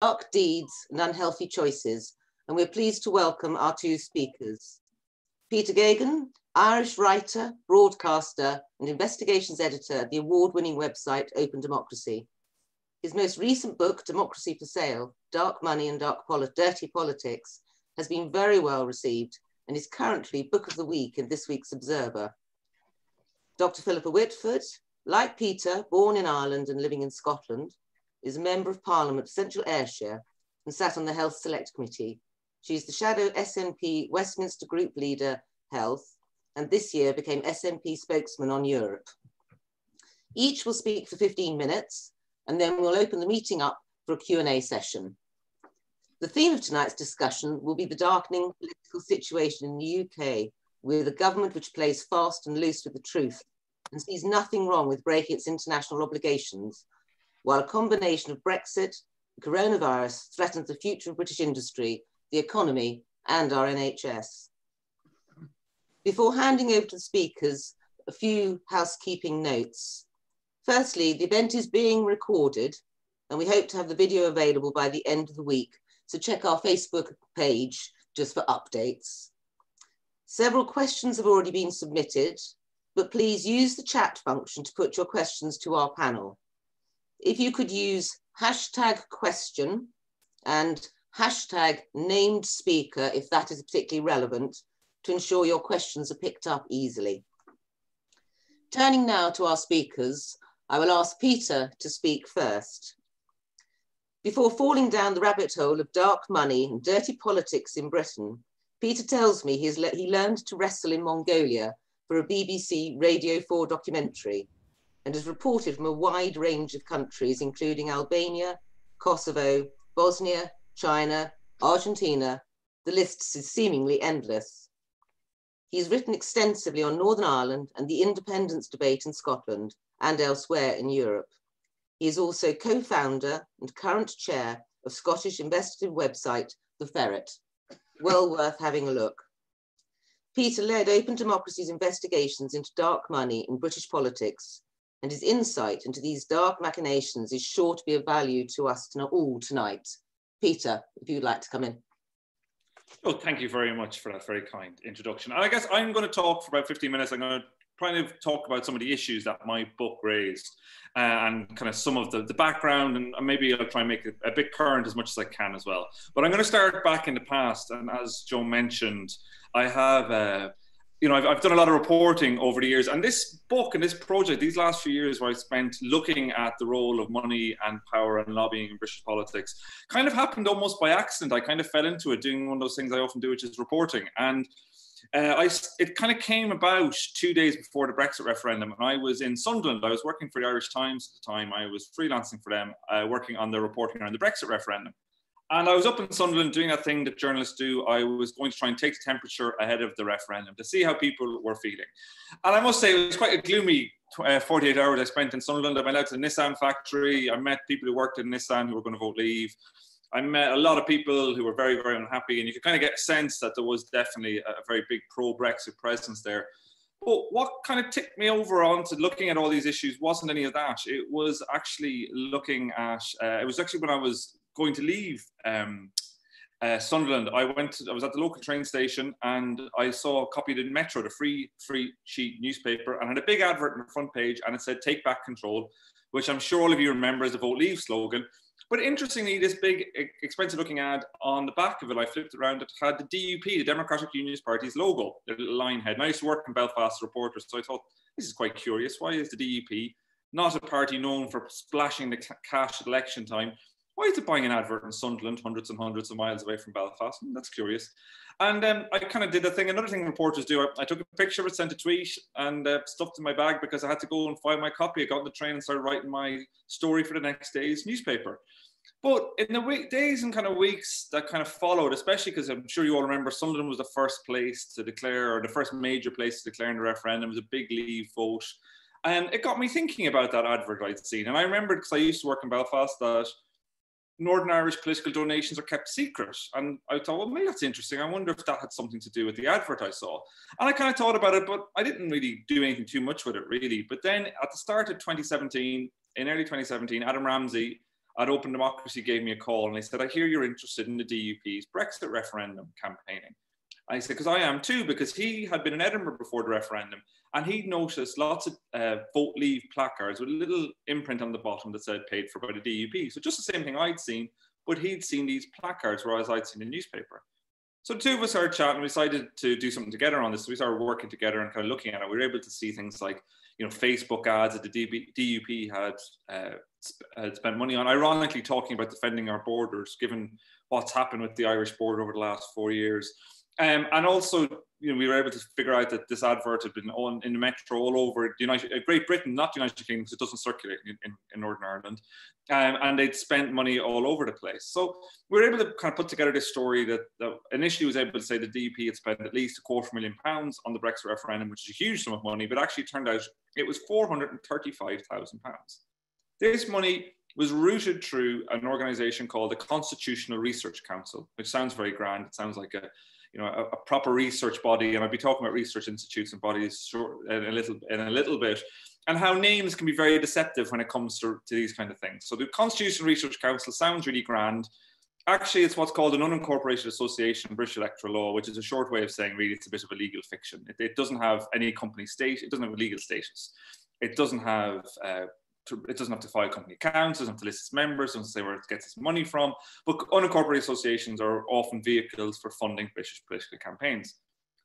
dark deeds and unhealthy choices, and we're pleased to welcome our two speakers. Peter Geoghegan, Irish writer, broadcaster, and investigations editor at the award-winning website Open Democracy. His most recent book, Democracy for Sale, Dark Money and Dark Poli Dirty Politics, has been very well received and is currently Book of the Week in this week's Observer. Dr. Philippa Whitford, like Peter, born in Ireland and living in Scotland, is a Member of Parliament for Central Ayrshire and sat on the Health Select Committee. She's the Shadow SNP Westminster Group Leader Health and this year became SNP spokesman on Europe. Each will speak for 15 minutes and then we'll open the meeting up for a Q&A session. The theme of tonight's discussion will be the darkening political situation in the UK with a government which plays fast and loose with the truth and sees nothing wrong with breaking its international obligations, while a combination of Brexit coronavirus threatens the future of British industry, the economy, and our NHS. Before handing over to the speakers, a few housekeeping notes. Firstly, the event is being recorded and we hope to have the video available by the end of the week. So check our Facebook page just for updates. Several questions have already been submitted, but please use the chat function to put your questions to our panel. If you could use hashtag question and hashtag named speaker, if that is particularly relevant, to ensure your questions are picked up easily. Turning now to our speakers, I will ask Peter to speak first. Before falling down the rabbit hole of dark money and dirty politics in Britain, Peter tells me le he learned to wrestle in Mongolia for a BBC Radio 4 documentary and is reported from a wide range of countries, including Albania, Kosovo, Bosnia, China, Argentina. The list is seemingly endless. He has written extensively on Northern Ireland and the independence debate in Scotland and elsewhere in Europe. He is also co-founder and current chair of Scottish investigative website, The Ferret well worth having a look. Peter led Open Democracy's investigations into dark money in British politics, and his insight into these dark machinations is sure to be of value to us all tonight. Peter, if you'd like to come in. Oh, thank you very much for that very kind introduction. And I guess I'm going to talk for about 15 minutes. I'm going to try to talk about some of the issues that my book raised uh, and kind of some of the, the background and maybe I'll try and make it a bit current as much as I can as well. But I'm going to start back in the past. And as Joe mentioned, I have, uh, you know, I've, I've done a lot of reporting over the years. And this book and this project, these last few years where I spent looking at the role of money and power and lobbying in British politics, kind of happened almost by accident. I kind of fell into it doing one of those things I often do, which is reporting. And uh, I, it kind of came about two days before the Brexit referendum, and I was in Sunderland. I was working for the Irish Times at the time. I was freelancing for them, uh, working on their reporting around the Brexit referendum. And I was up in Sunderland doing that thing that journalists do. I was going to try and take the temperature ahead of the referendum to see how people were feeling. And I must say, it was quite a gloomy uh, 48 hours I spent in Sunderland. I went out to the Nissan factory. I met people who worked in Nissan who were going to vote leave. I met a lot of people who were very, very unhappy, and you could kind of get a sense that there was definitely a very big pro Brexit presence there. But what kind of tipped me over onto looking at all these issues wasn't any of that. It was actually looking at, uh, it was actually when I was going to leave um, uh, Sunderland, I went, I was at the local train station and I saw a copy of the Metro, the free, free sheet newspaper, and had a big advert on the front page and it said, Take Back Control, which I'm sure all of you remember as a vote leave slogan. But interestingly, this big, expensive looking ad on the back of it, I flipped around, it had the DUP, the Democratic Unionist Party's logo, the little line head. And I used to work in Belfast reporters, so I thought, this is quite curious. Why is the DUP not a party known for splashing the cash at election time? Why is it buying an advert in Sunderland, hundreds and hundreds of miles away from Belfast? Hmm, that's curious. And um, I kind of did a thing, another thing reporters do. I, I, took a picture of it, sent a tweet, and uh, stuffed in my bag because I had to go and find my copy. I got on the train and started writing my story for the next day's newspaper. But in the week, days and kind of weeks that kind of followed, especially because I'm sure you all remember Sunderland was the first place to declare, or the first major place to declare in the referendum. It was a big leave vote. And it got me thinking about that advert I'd seen. And I remembered because I used to work in Belfast that Northern Irish political donations are kept secret. And I thought, well, maybe that's interesting. I wonder if that had something to do with the advert I saw. And I kind of thought about it, but I didn't really do anything too much with it, really. But then at the start of 2017, in early 2017, Adam Ramsay at Open Democracy gave me a call and they said, I hear you're interested in the DUP's Brexit referendum campaigning. I said, because I am too, because he had been in Edinburgh before the referendum and he'd noticed lots of uh, vote leave placards with a little imprint on the bottom that said paid for by the DUP. So just the same thing I'd seen, but he'd seen these placards, whereas I'd seen a newspaper. So two of us started chatting. And we decided to do something together on this. So we started working together and kind of looking at it. We were able to see things like, you know, Facebook ads that the DUP had, uh, had spent money on. Ironically, talking about defending our borders, given what's happened with the Irish border over the last four years. Um, and also, you know, we were able to figure out that this advert had been on in the metro all over the United, uh, Great Britain, not the United Kingdom, because it doesn't circulate in, in, in Northern Ireland. Um, and they'd spent money all over the place. So we were able to kind of put together this story that, that initially was able to say the DUP had spent at least a quarter million pounds on the Brexit referendum, which is a huge sum of money, but actually turned out it was 435,000 pounds. This money was rooted through an organization called the Constitutional Research Council, which sounds very grand. It sounds like a you know, a, a, proper research body, and I'll be talking about research institutes and bodies short, in a little in a little bit, and how names can be very deceptive when it comes to, to these kind of things. So the Constitutional Research Council sounds really grand. Actually, it's what's called an unincorporated association, British electoral law, which is a short way of saying really it's a bit of a legal fiction. It, it doesn't have any company state, it doesn't have a legal status. It doesn't have uh, to, it doesn't have to file company accounts, doesn't have to list its members, doesn't say where it gets its money from. But unincorporated associations are often vehicles for funding British political campaigns.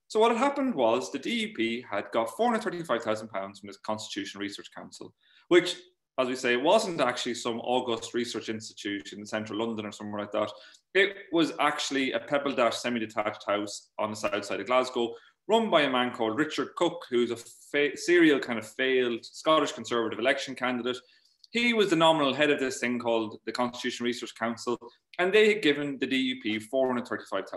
So what had happened was the DUP had got £435,000 from this Constitution Research Council, which, as we say, wasn't actually some august research institute in central London or somewhere like that. It was actually a pebble dash semi-detached house on the south side of Glasgow, run by a man called Richard Cook, who's a fa- serial kind of failed Scottish Conservative election candidate. He was the nominal head of this thing called the Constitution Research Council, and they had given the DUP £435,000.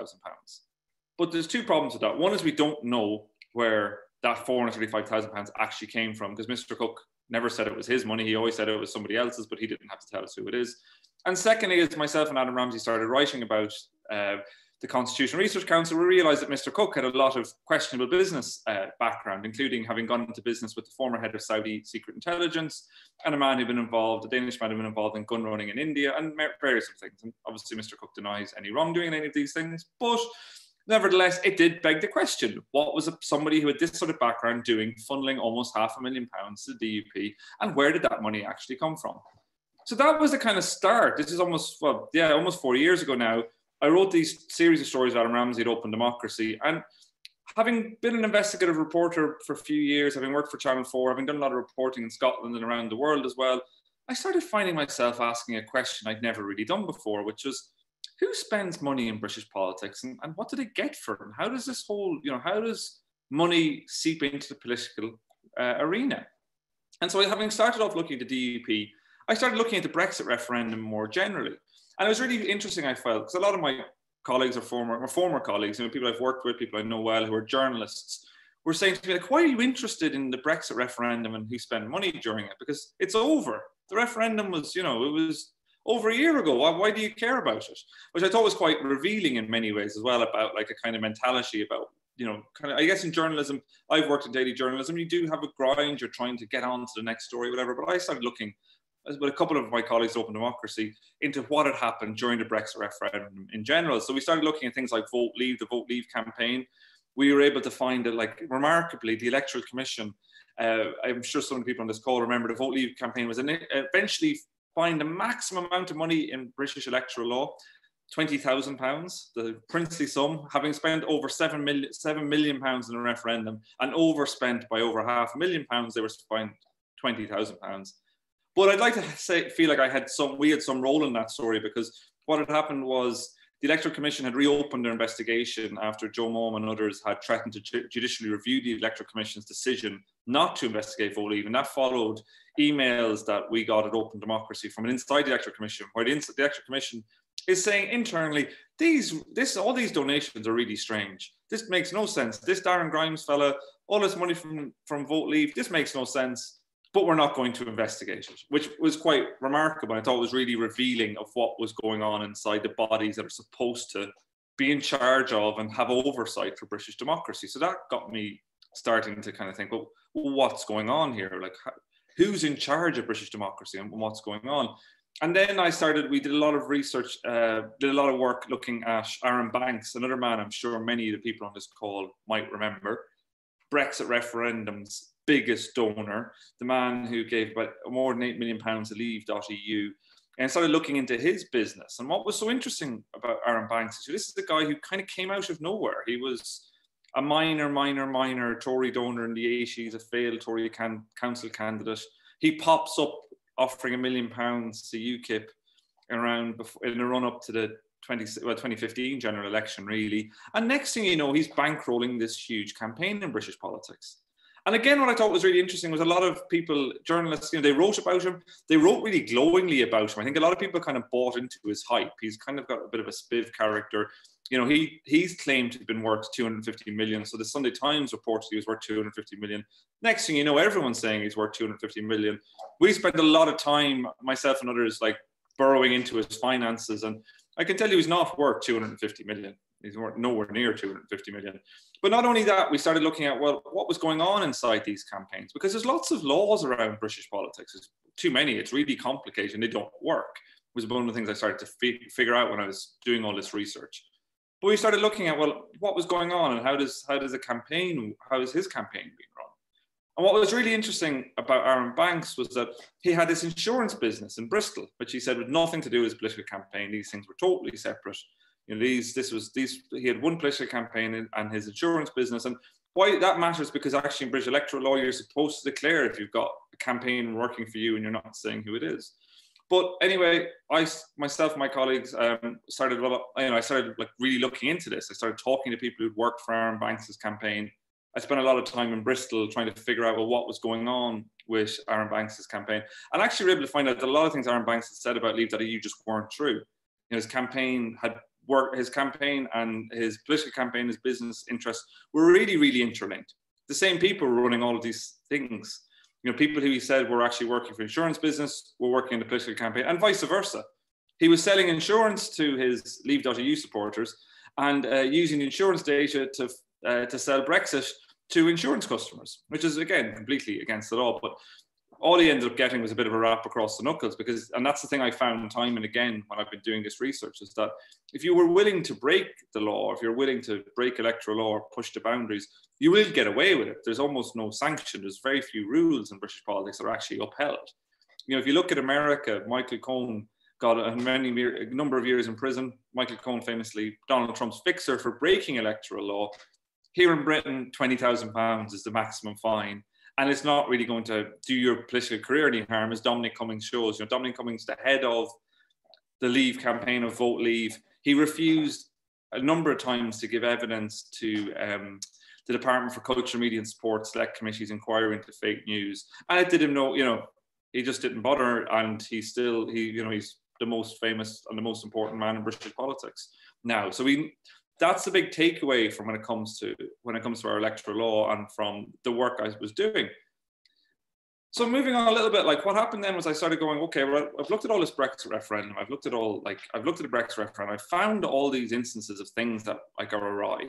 But there's two problems with that. One is we don't know where that £435,000 actually came from because Mr. Cook never said it was his money. He always said it was somebody else's, but he didn't have to tell us who it is. And secondly, as myself and Adam Ramsay started writing about uh, the Constitution Research Council, we realised that Mr. Cook had a lot of questionable business uh, background, including having gone into business with the former head of Saudi secret intelligence and a man who'd been involved, a Danish man who'd been involved in gun running in India and various other things. And obviously, Mr. Cook denies any wrongdoing in any of these things, but nevertheless, it did beg the question: What was somebody who had this sort of background doing, funneling almost half a million pounds to the DUP, and where did that money actually come from? So that was the kind of start. This is almost well, yeah, almost four years ago now I wrote these series of stories about Adam Ramsay at Open Democracy. And having been an investigative reporter for a few years, having worked for Channel 4, having done a lot of reporting in Scotland and around the world as well, I started finding myself asking a question I'd never really done before, which was who spends money in British politics and, and what do they get for it? And how does this whole, you know, how does money seep into the political uh, arena? And so having started off looking at the DUP, I started looking at the Brexit referendum more generally. And it was really interesting, I felt, because a lot of my colleagues are former, or former colleagues, you know, people I've worked with, people I know well who are journalists, were saying to me, like, why are you interested in the Brexit referendum and who spent money during it? Because it's over. The referendum was, you know, it was over a year ago. Why, why do you care about it? Which I thought was quite revealing in many ways as well about like a kind of mentality about you know, kind of, I guess in journalism, I've worked in daily journalism. You do have a grind. You're trying to get on to the next story, whatever. But I started looking with a couple of my colleagues Open Democracy into what had happened during the Brexit referendum in general. So we started looking at things like Vote Leave, the Vote Leave campaign. We were able to find that, like, remarkably, the Electoral Commission, uh, I'm sure some of the people on this call remember the Vote Leave campaign was eventually find the maximum amount of money in British electoral law, £20,000, the princely sum, having spent over £7 million, 7 million pounds in a referendum and overspent by over half a million pounds, they were fined £20,000 but I'd like to say, feel like I had some, we had some role in that story because what had happened was the Electoral Commission had reopened their investigation after Jo Maugham and others had threatened to ju- judicially review the Electoral Commission's decision not to investigate vote leave. And that followed emails that we got at Open Democracy from inside the Electoral Commission, where the, the Electoral Commission is saying internally, these, this, all these donations are really strange. This makes no sense. This Darren Grimes fella, all this money from, from vote leave, this makes no sense but we're not going to investigate it, which was quite remarkable. I thought was really revealing of what was going on inside the bodies that are supposed to be in charge of and have oversight for British democracy. So that got me starting to kind of think, well, what's going on here? Like, who's in charge of British democracy and what's going on? and then I started, we did a lot of research, uh, did a lot of work looking at Arron Banks, another man I'm sure many of the people on this call might remember. Brexit referendum's biggest donor, the man who gave about more than 8 million pounds to leave.eu and started looking into his business. And what was so interesting about Arron Banks is this is a guy who kind of came out of nowhere. He was a minor, minor, minor Tory donor in the 80s, a failed Tory can- council candidate. He pops up offering a million pounds to UKIP around before, in the run up to the 20, well, 2015 general election, really. And next thing you know, he's bankrolling this huge campaign in British politics. And again, what I thought was really interesting was a lot of people, journalists, you know, they wrote about him. They wrote really glowingly about him. I think a lot of people kind of bought into his hype. He's kind of got a bit of a spiv character. You know, he he's claimed to have been worth 250 million. So the Sunday Times reported he was worth 250 million. Next thing you know, everyone's saying he's worth 250 million. We spent a lot of time, myself and others, like burrowing into his finances. And I can tell you he's not worth 250 million. He's nowhere near 250 million. But not only that, we started looking at, well, what was going on inside these campaigns? Because there's lots of laws around British politics. There's too many. It's really complicated. And They don't work. It was one of the things I started to fi- figure out when I was doing all this research. But we started looking at, well, what was going on and how does, how does a campaign, how is his campaign being run? And what was really interesting about Arron Banks was that he had this insurance business in Bristol, which he said had nothing to do with his political campaign. These things were totally separate you know, these this was these he had one political campaign and his insurance business, and why that matters because actually in British electoral law you're supposed to declare if you've got a campaign working for you and you're not saying who it is. But anyway, I myself, my colleagues, um, started you know, I started like really looking into this. I started talking to people who'd worked for Arron Banks' campaign. I spent a lot of time in Bristol trying to figure out well, what was going on with Arron Banks' campaign, and actually were able to find out that a lot of things Arron Banks had said about Leave.eu just weren't true. You know, his campaign had work, his campaign and his political campaign, his business interests were really, really interlinked. The same people were running all of these things. You know, people who he said were actually working for insurance business were working in the political campaign, and vice versa. He was selling insurance to his Leave.eu supporters and uh, using insurance data to uh, to sell Brexit to insurance customers, which is again completely against the law. But all he ended up getting was a bit of a rap across the knuckles because and that's the thing i found time and again when i've been doing this research is that if you were willing to break the law if you're willing to break electoral law or push the boundaries you will get away with it. There's almost no sanction. There's very few rules in british politics that are actually upheld. You know if you look at america michael cohen got a many a number of years in prison. Michael cohen famously donald trump's fixer for breaking electoral law. Here in britain 20000 pounds is the maximum fine and it's not really going to do your political career any harm, as Dominic Cummings shows. You know, Dominic Cummings, the head of the Leave campaign of Vote Leave, he refused a number of times to give evidence to um, the Department for Culture, Media and Sport Select Committee's inquiry into fake news, and it did him no, you know, he just didn't bother, and he's still he, you know, he's the most famous and the most important man in British politics now. So we that's the big takeaway from when it comes to when it comes to our electoral law and from the work I was doing. So moving on a little bit, like what happened then was I started going, okay, well, I've looked at all this Brexit referendum. I've looked at all like I've looked at the Brexit referendum. I found all these instances of things that like are awry.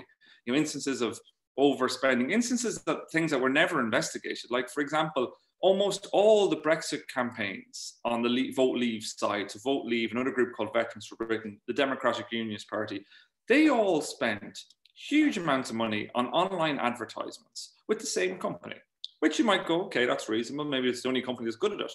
You know, instances of overspending, instances that things that were never investigated. Like for example, almost all the Brexit campaigns on the Vote Leave side, so Vote Leave, another group called Veterans for Britain, the Democratic Unionist Party, they all spent huge amounts of money on online advertisements with the same company, which you might go, okay, that's reasonable. Maybe it's the only company that's good at it.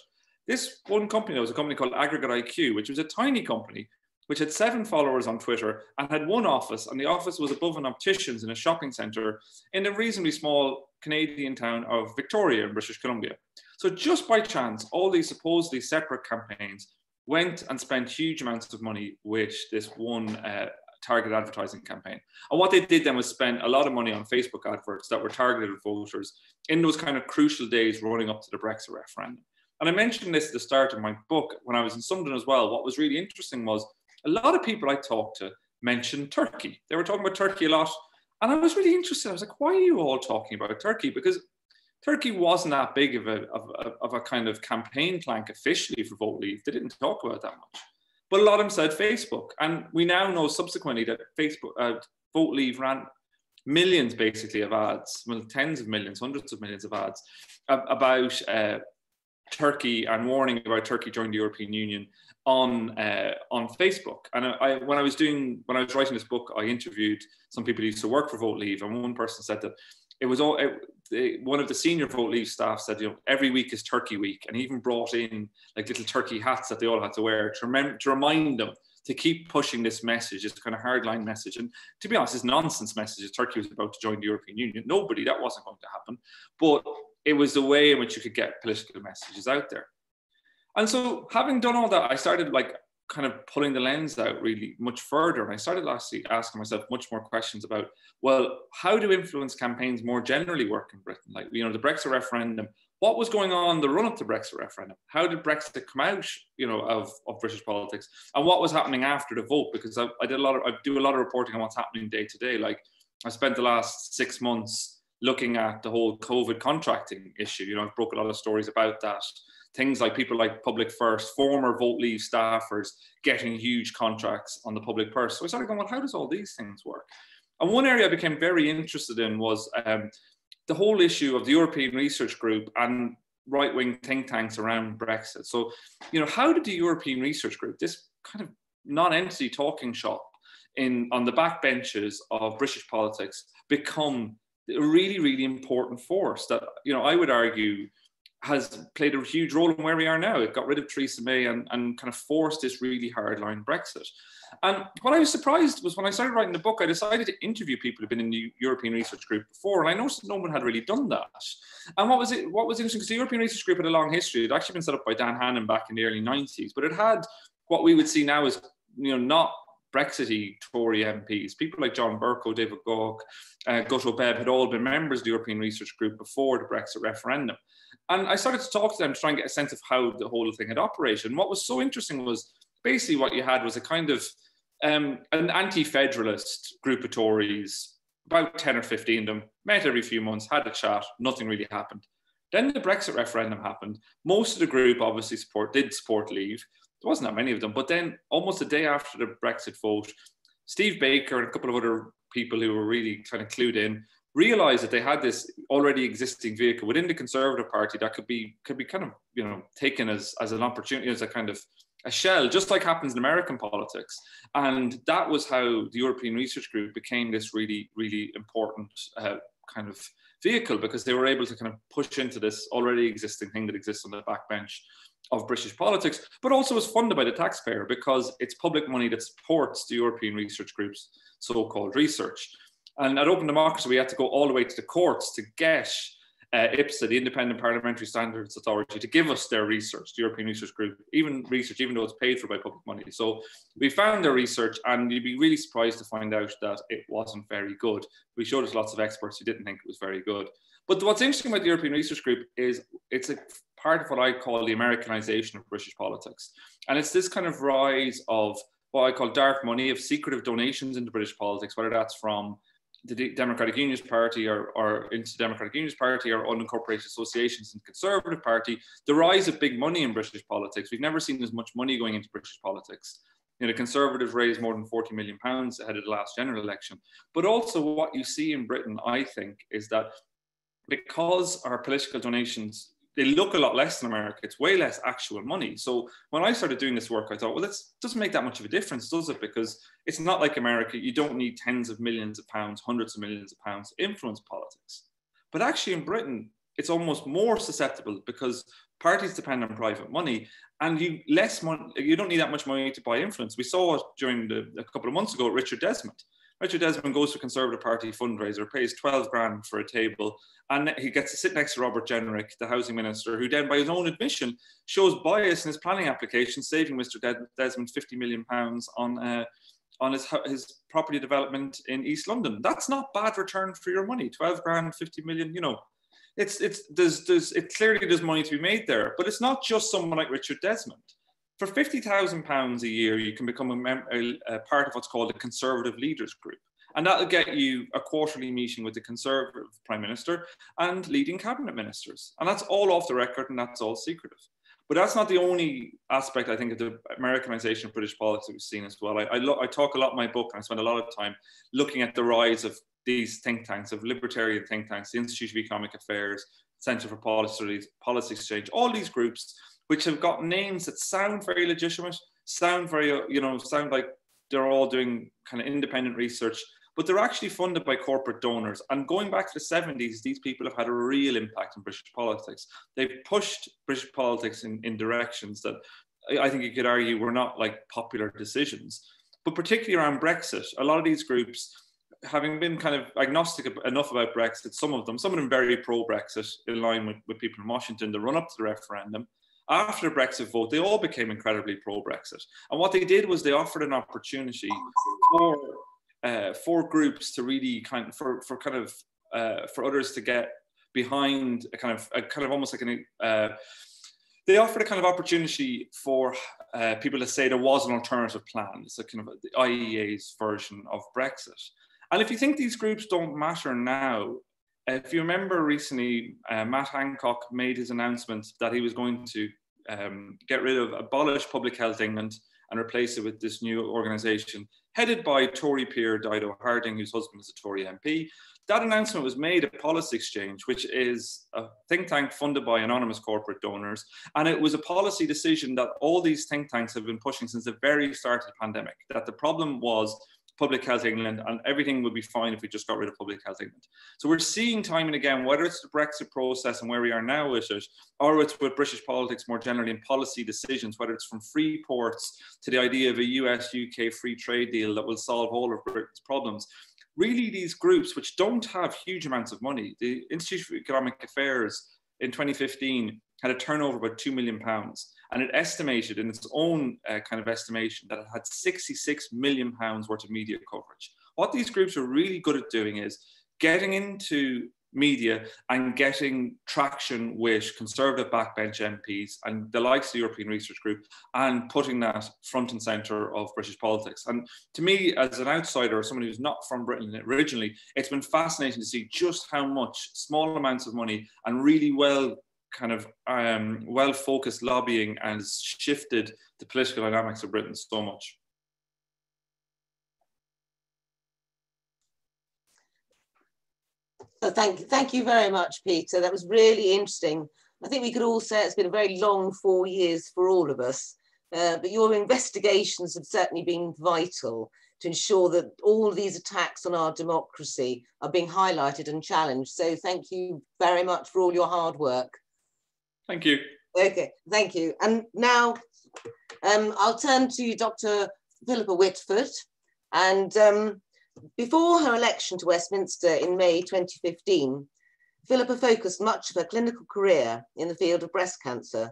This one company, there was a company called Aggregate IQ, which was a tiny company, which had seven followers on Twitter and had one office, and the office was above an optician's in a shopping centre in a reasonably small Canadian town of Victoria in British Columbia. So just by chance, all these supposedly separate campaigns went and spent huge amounts of money with this one uh, targeted advertising campaign. And what they did then was spend a lot of money on Facebook adverts that were targeted at voters in those kind of crucial days running up to the Brexit referendum. And I mentioned this at the start of my book when I was in Sunderland as well. What was really interesting was a lot of people I talked to mentioned Turkey. They were talking about Turkey a lot. And I was really interested. I was like, why are you all talking about Turkey? Because Turkey wasn't that big of a, of, of a kind of campaign plank officially for Vote Leave. They didn't talk about that much. But a lot of them said Facebook. And we now know subsequently that Facebook, uh, Vote Leave ran millions basically of ads, well, tens of millions, hundreds of millions of ads about uh, Turkey and warning about Turkey joining the European Union on uh, on Facebook. And I, when I was doing when I was writing this book, I interviewed some people who used to work for Vote Leave, and one person said that it was all it, one of the senior Vote Leave staff said, you know, every week is Turkey Week, and he even brought in like little turkey hats that they all had to wear to remember to remind them to keep pushing this message, this kind of hardline message. And to be honest, this nonsense message Turkey was about to join the European Union. Nobody, that wasn't going to happen. But it was the way in which you could get political messages out there. And so having done all that, I started like kind of pulling the lens out really much further. And I started actually asking myself much more questions about, well, how do influence campaigns more generally work in Britain? Like, you know, the Brexit referendum, what was going on the run up to Brexit referendum? How did Brexit come out, you know, of, of British politics? And what was happening after the vote? Because I, I did a lot of, I do a lot of reporting on what's happening day to day. Like I spent the last six months looking at the whole COVID contracting issue. You know, I've broke a lot of stories about that things like people like Public First, former Vote Leave staffers getting huge contracts on the public purse. So I started going, well, how does all these things work? And one area I became very interested in was um, the whole issue of the European Research Group and right wing think tanks around Brexit. So, you know, how did the European Research Group, this kind of non entity talking shop in on the backbenches of British politics, become a really, really important force that, you know, I would argue has played a huge role in where we are now. It got rid of Theresa May and, and kind of forced this really hardline Brexit. And what I was surprised was when I started writing the book, I decided to interview people who've been in the European Research Group before, and I noticed no one had really done that. And what was it? What was interesting because the European Research Group had a long history. It had actually been set up by Dan Hannan back in the early '90s, but it had what we would see now as you know not Brexity Tory MPs, people like John Bercow, David Gauke, uh, Guto Bebb had all been members of the European Research Group before the Brexit referendum. And I started to talk to them to try and get a sense of how the whole thing had operated. And what was so interesting was basically what you had was a kind of um, an anti-federalist group of Tories, about 10 or 15 of them, met every few months, had a chat, nothing really happened. Then the Brexit referendum happened. Most of the group obviously support did support leave. There wasn't that many of them, but then almost a day after the Brexit vote, Steve Baker and a couple of other people who were really kind of clued in realized that they had this already existing vehicle within the Conservative Party that could be could be kind of you know taken as as an opportunity as a kind of a shell, just like happens in American politics. And that was how the European Research Group became this really really important uh, kind of vehicle because they were able to kind of push into this already existing thing that exists on the backbench of British politics, but also is funded by the taxpayer because it's public money that supports the European Research Group's so-called research. And at Open Democracy, we had to go all the way to the courts to get uh, IPSA, the Independent Parliamentary Standards Authority, to give us their research, the European Research Group, even research, even though it's paid for by public money. So we found their research, and you'd be really surprised to find out that it wasn't very good. We showed us lots of experts who didn't think it was very good. But what's interesting about the European Research Group is it's a part of what I call the Americanization of British politics. And it's this kind of rise of what I call dark money, of secretive donations into British politics, whether that's from the Democratic Unionist Party or, or into the Democratic Unionist Party or unincorporated associations and Conservative Party, the rise of big money in British politics. We've never seen as much money going into British politics. You know, the Conservatives raised more than 40 million pounds ahead of the last general election. But also what you see in Britain, I think, is that because our political donations they look a lot less in America. It's way less actual money. So when I started doing this work, I thought, well, it doesn't make that much of a difference, does it? Because it's not like America. You don't need tens of millions of pounds, hundreds of millions of pounds to influence politics. But actually, in Britain, it's almost more susceptible because parties depend on private money, and you less money. You don't need that much money to buy influence. We saw it during the, a couple of months ago. Richard Desmond. Richard Desmond goes to a Conservative Party fundraiser, pays 12 grand for a table, and he gets to sit next to Robert Jenrick, the housing minister, who then, by his own admission, shows bias in his planning application, saving Mr. Desmond 50 million pounds on uh, on his his property development in East London. That's not bad return for your money. 12 grand, 50 million, you know. It's it's there's there's it clearly there's money to be made there, but it's not just someone like Richard Desmond. For fifty thousand pounds a year, you can become a, mem- a, a part of what's called a conservative leaders group. And that'll get you a quarterly meeting with the Conservative Prime Minister and leading cabinet ministers. And that's all off the record and that's all secretive. But that's not the only aspect, I think, of the Americanization of British politics that we've seen as well. I, I, lo- I talk a lot in my book and I spend a lot of time looking at the rise of these think tanks, of libertarian think tanks, the Institute of Economic Affairs, Centre for Policy, Policy Exchange, all these groups which have got names that sound very legitimate, sound very, uh, you know, sound like they're all doing kind of independent research, but they're actually funded by corporate donors. And going back to the 70s, these people have had a real impact on British politics. They've pushed British politics in, in directions that I think you could argue were not like popular decisions. But particularly around Brexit, a lot of these groups, having been kind of agnostic enough about Brexit, some of them, some of them very pro Brexit, in line with, with people in Washington, the run up to the referendum, after the Brexit vote, they all became incredibly pro Brexit. And what they did was they offered an opportunity for, uh, for groups to really kind of, for, for kind of, uh, for others to get behind a kind of, a kind of almost like an, uh, they offered a kind of opportunity for uh, people to say there was an alternative plan. It's a kind of the IEA's version of Brexit. And if you think these groups don't matter now, if you remember recently, uh, Matt Hancock made his announcement that he was going to um, get rid of, abolish Public Health England and replace it with this new organisation headed by Tory peer Dido Harding, whose husband is a Tory MP. That announcement was made at Policy Exchange, which is a think tank funded by anonymous corporate donors. And it was a policy decision that all these think tanks have been pushing since the very start of the pandemic, that the problem was Public Health England, and everything would be fine if we just got rid of Public Health England. So we're seeing time and again, whether it's the Brexit process and where we are now with it, or it's with British politics more generally and policy decisions, whether it's from free ports to the idea of a US UK free trade deal that will solve all of Britain's problems. Really, these groups, which don't have huge amounts of money, the Institute for Economic Affairs in 2015 had a turnover of about two million pounds, and it estimated in its own uh, kind of estimation that it had 66 million pounds worth of media coverage. What these groups are really good at doing is getting into media and getting traction with conservative backbench MPs and the likes of the European Research Group and putting that front and centre of British politics. And to me, as an outsider or someone who's not from Britain originally, it's been fascinating to see just how much small amounts of money and really well kind of um, well focused lobbying has shifted the political dynamics of Britain so much. So thank, thank you very much, Peter. That was really interesting. I think we could all say it's been a very long four years for all of us, uh, but your investigations have certainly been vital to ensure that all these attacks on our democracy are being highlighted and challenged. So thank you very much for all your hard work. Thank you. Okay, thank you. And now um, I'll turn to Dr. Philippa Whitford. And um, before her election to Westminster in May 2015, Philippa focused much of her clinical career in the field of breast cancer.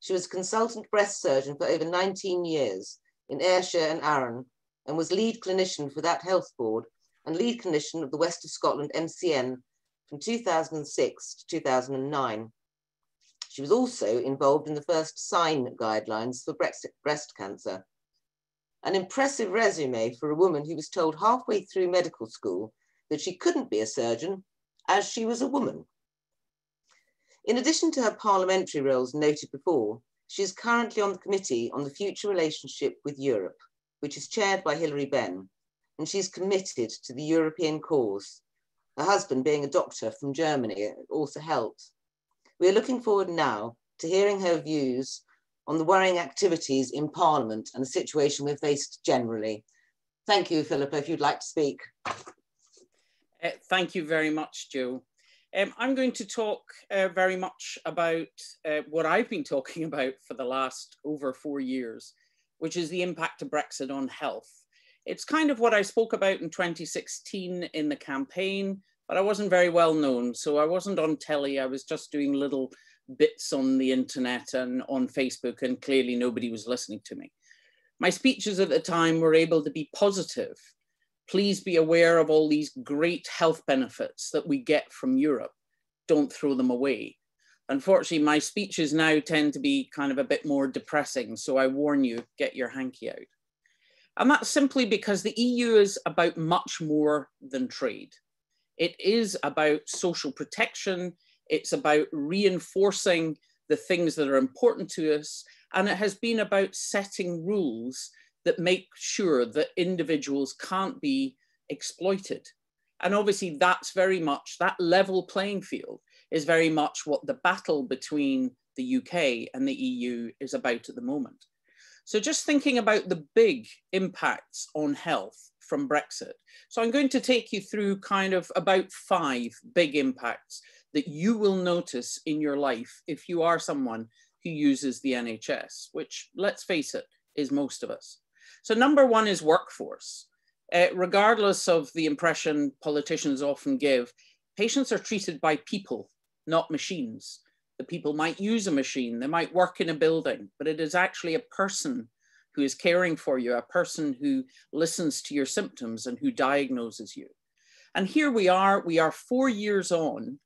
She was a consultant breast surgeon for over 19 years in Ayrshire and Arran and was lead clinician for that health board and lead clinician of the West of Scotland MCN from 2006 to 2009. She was also involved in the first SIGN guidelines for breast cancer. An impressive resume for a woman who was told halfway through medical school that she couldn't be a surgeon as she was a woman. In addition to her parliamentary roles noted before, she is currently on the Committee on the Future Relationship with Europe, which is chaired by Hilary Benn, and she's committed to the European cause. Her husband, being a doctor from Germany, also helped. We are looking forward now to hearing her views on the worrying activities in Parliament and the situation we're faced generally. Thank you, Philippa, if you'd like to speak. Uh, thank you very much, Joe. Um, I'm going to talk uh, very much about uh, what I've been talking about for the last over four years, which is the impact of Brexit on health. It's kind of what I spoke about in 2016 in the campaign, but I wasn't very well known. So I wasn't on telly. I was just doing little bits on the internet and on Facebook, and clearly nobody was listening to me. My speeches at the time were able to be positive. Please be aware of all these great health benefits that we get from Europe. Don't throw them away. Unfortunately, my speeches now tend to be kind of a bit more depressing. So I warn you, get your hanky out. And that's simply because the EU is about much more than trade. It is about social protection. It's about reinforcing the things that are important to us. And it has been about setting rules that make sure that individuals can't be exploited. And obviously, that's very much that level playing field is very much what the battle between the UK and the EU is about at the moment. So just thinking about the big impacts on health from Brexit. So I'm going to take you through kind of about five big impacts that you will notice in your life if you are someone who uses the NHS, which let's face it, is most of us. So number one is workforce. Uh, regardless of the impression politicians often give, patients are treated by people, not machines. The people might use a machine, they might work in a building, but it is actually a person who is caring for you, a person who listens to your symptoms and who diagnoses you. And here we are, we are four years on,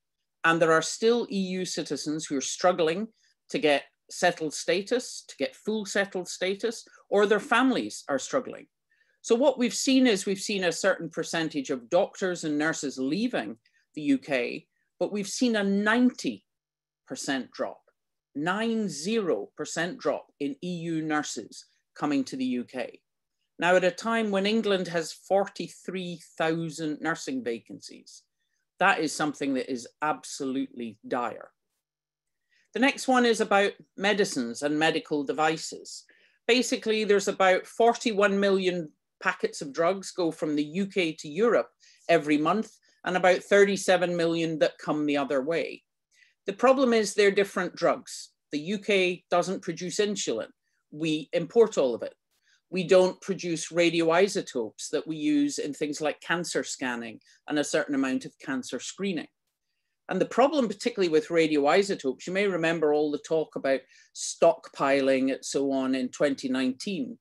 and there are still EU citizens who are struggling to get settled status, to get full settled status, or their families are struggling. So what we've seen is we've seen a certain percentage of doctors and nurses leaving the UK, but we've seen a 90% drop, 90% drop in EU nurses coming to the UK. Now, at a time when England has 43,000 nursing vacancies, that is something that is absolutely dire. The next one is about medicines and medical devices. Basically, there's about 41 million packets of drugs go from the UK to Europe every month, and about 37 million that come the other way. The problem is they're different drugs. The UK doesn't produce insulin we import all of it. We don't produce radioisotopes that we use in things like cancer scanning and a certain amount of cancer screening. And the problem, particularly with radioisotopes, you may remember all the talk about stockpiling and so on in 2019,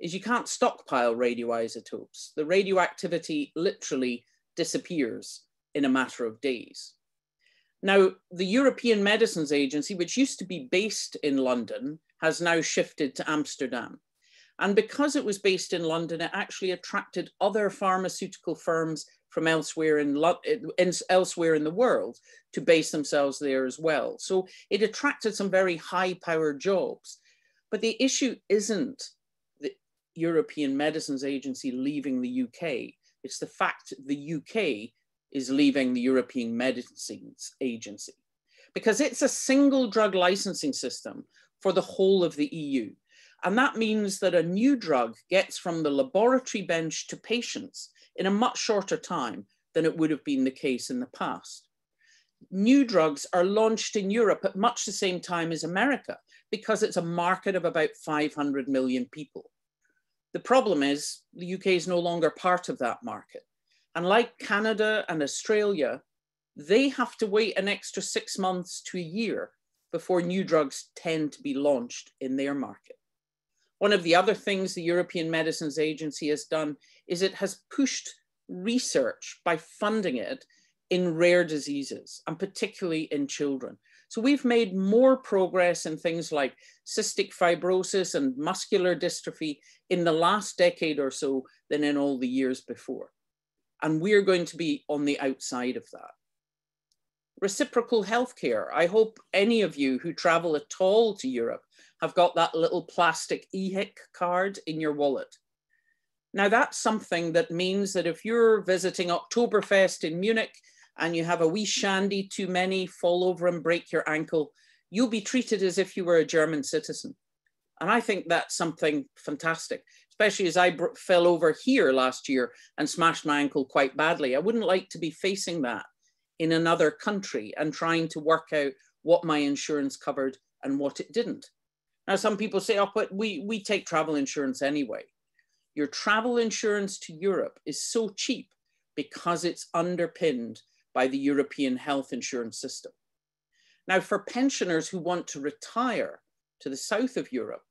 is you can't stockpile radioisotopes. The radioactivity literally disappears in a matter of days. Now, the European Medicines Agency, which used to be based in London, has now shifted to Amsterdam. And because it was based in London, it actually attracted other pharmaceutical firms from elsewhere in, in, elsewhere in the world to base themselves there as well. So it attracted some very high powered jobs. But the issue isn't the European Medicines Agency leaving the UK. It's the fact the UK is leaving the European Medicines Agency because it's a single drug licensing system for the whole of the EU. And that means that a new drug gets from the laboratory bench to patients in a much shorter time than it would have been the case in the past. New drugs are launched in Europe at much the same time as America because it's a market of about 500 million people. The problem is the UK is no longer part of that market. And like Canada and Australia, they have to wait an extra six months to a year before new drugs tend to be launched in their market. One of the other things the European Medicines Agency has done is it has pushed research by funding it in rare diseases and particularly in children. So we've made more progress in things like cystic fibrosis and muscular dystrophy in the last decade or so than in all the years before. And we're going to be on the outside of that reciprocal healthcare. I hope any of you who travel at all to Europe have got that little plastic EHIC card in your wallet. Now that's something that means that if you're visiting Oktoberfest in Munich and you have a wee shandy too many, fall over and break your ankle, you'll be treated as if you were a German citizen. And I think that's something fantastic, especially as I fell over here last year and smashed my ankle quite badly. I wouldn't like to be facing that in another country and trying to work out what my insurance covered and what it didn't. Now, some people say, oh, but we, we take travel insurance anyway. Your travel insurance to Europe is so cheap because it's underpinned by the European health insurance system. Now, for pensioners who want to retire to the south of Europe,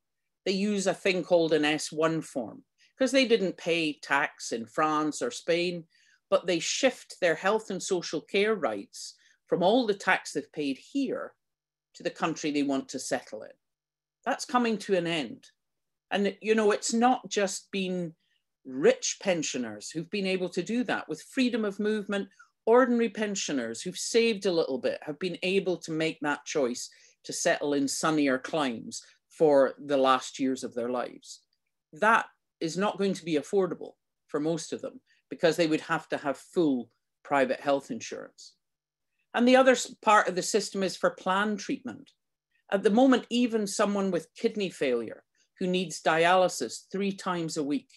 they use a thing called an S1 form because they didn't pay tax in France or Spain but they shift their health and social care rights from all the tax they've paid here to the country they want to settle in. That's coming to an end. And, you know, it's not just been rich pensioners who've been able to do that with freedom of movement. Ordinary pensioners who've saved a little bit have been able to make that choice to settle in sunnier climes for the last years of their lives. That is not going to be affordable for most of them because they would have to have full private health insurance. And the other part of the system is for planned treatment. At the moment, even someone with kidney failure who needs dialysis three times a week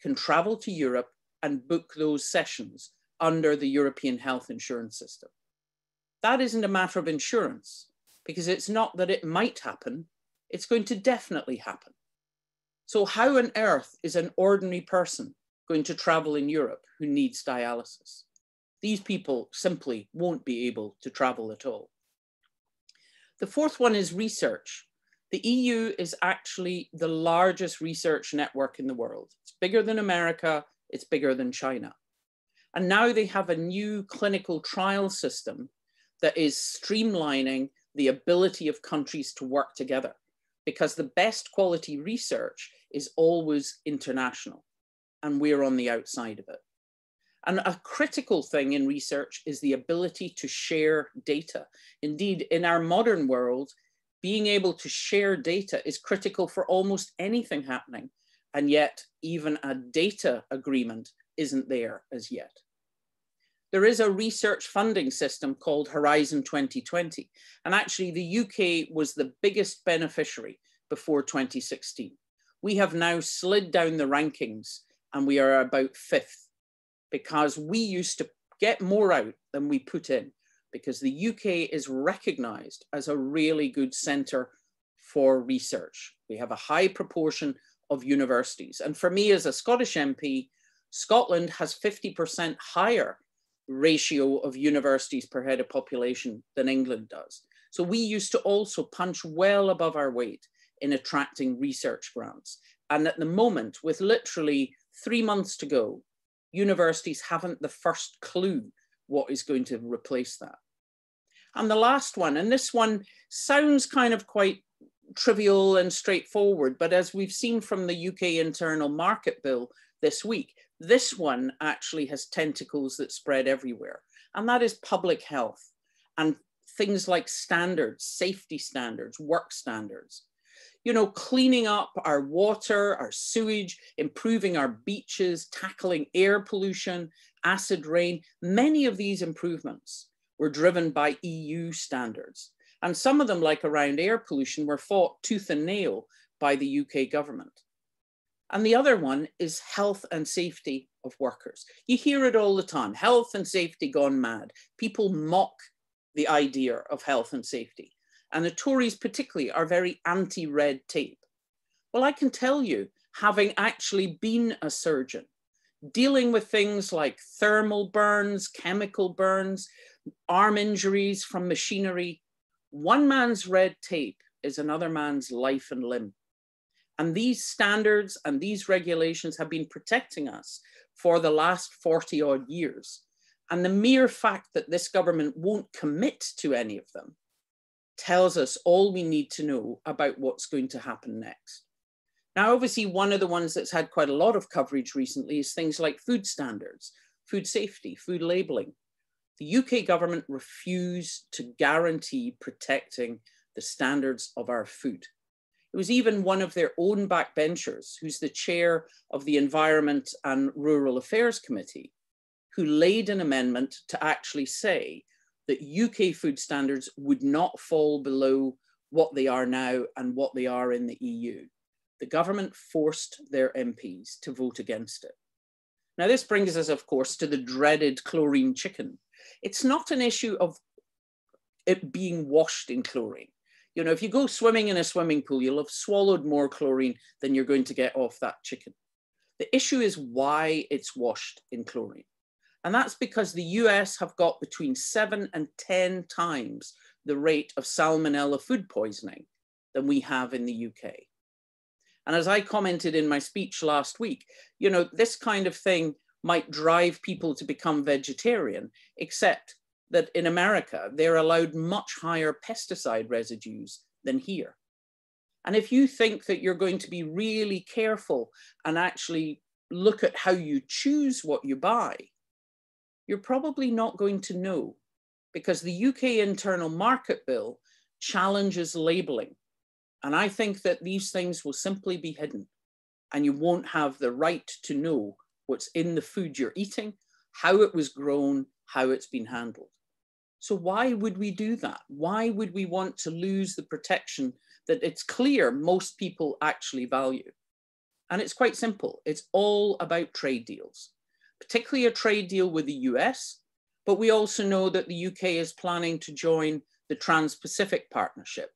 can travel to Europe and book those sessions under the European health insurance system. That isn't a matter of insurance because it's not that it might happen, it's going to definitely happen. So, how on earth is an ordinary person going to travel in Europe who needs dialysis? These people simply won't be able to travel at all. The fourth one is research. The EU is actually the largest research network in the world. It's bigger than America, it's bigger than China. And now they have a new clinical trial system that is streamlining the ability of countries to work together because the best quality research is always international and we're on the outside of it. And a critical thing in research is the ability to share data. Indeed, in our modern world, being able to share data is critical for almost anything happening. And yet, even a data agreement isn't there as yet. There is a research funding system called Horizon 2020. And actually, the UK was the biggest beneficiary before 2016. We have now slid down the rankings and we are about fifth because we used to get more out than we put in because the UK is recognized as a really good center for research. We have a high proportion of universities. And for me as a Scottish MP, Scotland has 50% higher ratio of universities per head of population than England does. So we used to also punch well above our weight in attracting research grants. And at the moment, with literally three months to go, universities haven't the first clue what is going to replace that. And the last one, and this one sounds kind of quite trivial and straightforward, but as we've seen from the UK Internal Market Bill this week, this one actually has tentacles that spread everywhere, and that is public health and things like standards, safety standards, work standards. You know, cleaning up our water, our sewage, improving our beaches, tackling air pollution, acid rain, many of these improvements were driven by EU standards. And some of them, like around air pollution, were fought tooth and nail by the UK government. And the other one is health and safety of workers. You hear it all the time health and safety gone mad. People mock the idea of health and safety. And the Tories, particularly, are very anti red tape. Well, I can tell you, having actually been a surgeon, dealing with things like thermal burns, chemical burns, arm injuries from machinery. One man's red tape is another man's life and limb. And these standards and these regulations have been protecting us for the last 40 odd years. And the mere fact that this government won't commit to any of them tells us all we need to know about what's going to happen next. Now, obviously, one of the ones that's had quite a lot of coverage recently is things like food standards, food safety, food labeling the UK government refused to guarantee protecting the standards of our food. It was even one of their own backbenchers, who's the chair of the Environment and Rural Affairs Committee, who laid an amendment to actually say that UK food standards would not fall below what they are now and what they are in the EU. The government forced their MPs to vote against it. Now, this brings us, of course, to the dreaded chlorine chicken, it's not an issue of it being washed in chlorine. You know, if you go swimming in a swimming pool, you'll have swallowed more chlorine than you're going to get off that chicken. The issue is why it's washed in chlorine. And that's because the US have got between seven and 10 times the rate of salmonella food poisoning than we have in the UK. And as I commented in my speech last week, you know, this kind of thing might drive people to become vegetarian, except that in America, they're allowed much higher pesticide residues than here. And if you think that you're going to be really careful and actually look at how you choose what you buy, you're probably not going to know because the UK Internal Market Bill challenges labeling. And I think that these things will simply be hidden and you won't have the right to know what's in the food you're eating, how it was grown, how it's been handled. So why would we do that? Why would we want to lose the protection that it's clear most people actually value. And it's quite simple. It's all about trade deals, particularly a trade deal with the US, but we also know that the UK is planning to join the Trans-Pacific Partnership.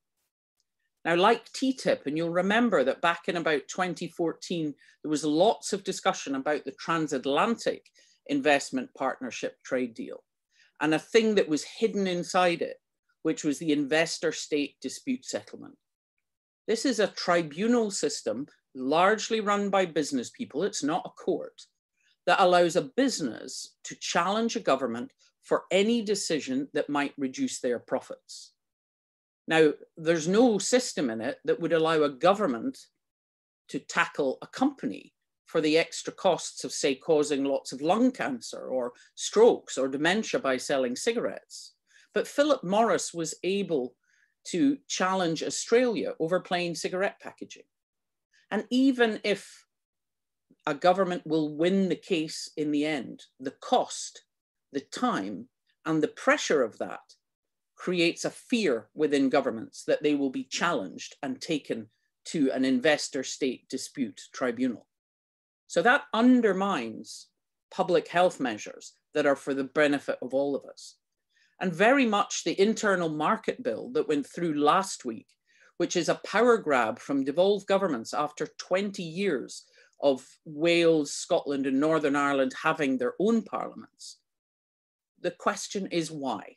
Now, like TTIP, and you'll remember that back in about 2014, there was lots of discussion about the transatlantic investment partnership trade deal. And a thing that was hidden inside it, which was the investor state dispute settlement. This is a tribunal system largely run by business people, it's not a court, that allows a business to challenge a government for any decision that might reduce their profits. Now, there's no system in it that would allow a government to tackle a company for the extra costs of, say, causing lots of lung cancer or strokes or dementia by selling cigarettes. But Philip Morris was able to challenge Australia over plain cigarette packaging. And even if a government will win the case in the end, the cost, the time, and the pressure of that creates a fear within governments that they will be challenged and taken to an investor state dispute tribunal. So that undermines public health measures that are for the benefit of all of us. And very much the internal market bill that went through last week, which is a power grab from devolved governments after 20 years of Wales, Scotland, and Northern Ireland having their own parliaments. The question is why?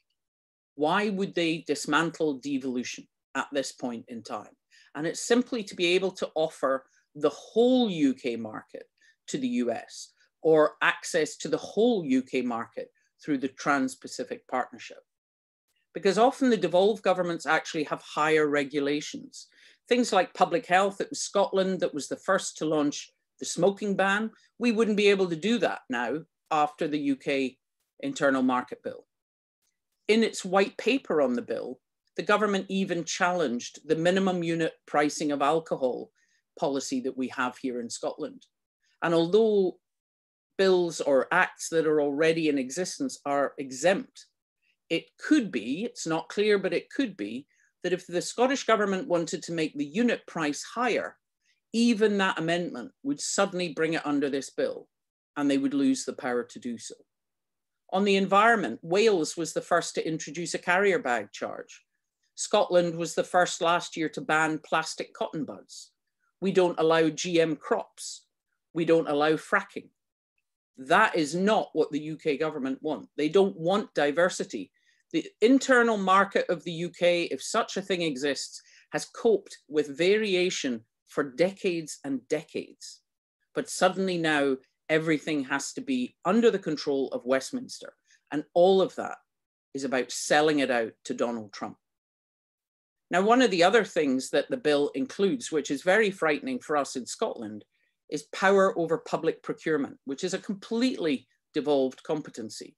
Why would they dismantle devolution at this point in time? And it's simply to be able to offer the whole UK market to the US or access to the whole UK market through the Trans Pacific Partnership. Because often the devolved governments actually have higher regulations. Things like public health, it was Scotland that was the first to launch the smoking ban. We wouldn't be able to do that now after the UK internal market bill. In its white paper on the bill, the government even challenged the minimum unit pricing of alcohol policy that we have here in Scotland. And although bills or acts that are already in existence are exempt, it could be, it's not clear, but it could be that if the Scottish government wanted to make the unit price higher, even that amendment would suddenly bring it under this bill and they would lose the power to do so. On the environment, Wales was the first to introduce a carrier bag charge. Scotland was the first last year to ban plastic cotton buds. We don't allow GM crops we don't allow fracking. That is not what the UK government want. They don't want diversity. The internal market of the UK, if such a thing exists, has coped with variation for decades and decades. But suddenly now, everything has to be under the control of Westminster. And all of that is about selling it out to Donald Trump. Now, one of the other things that the bill includes, which is very frightening for us in Scotland, is power over public procurement, which is a completely devolved competency.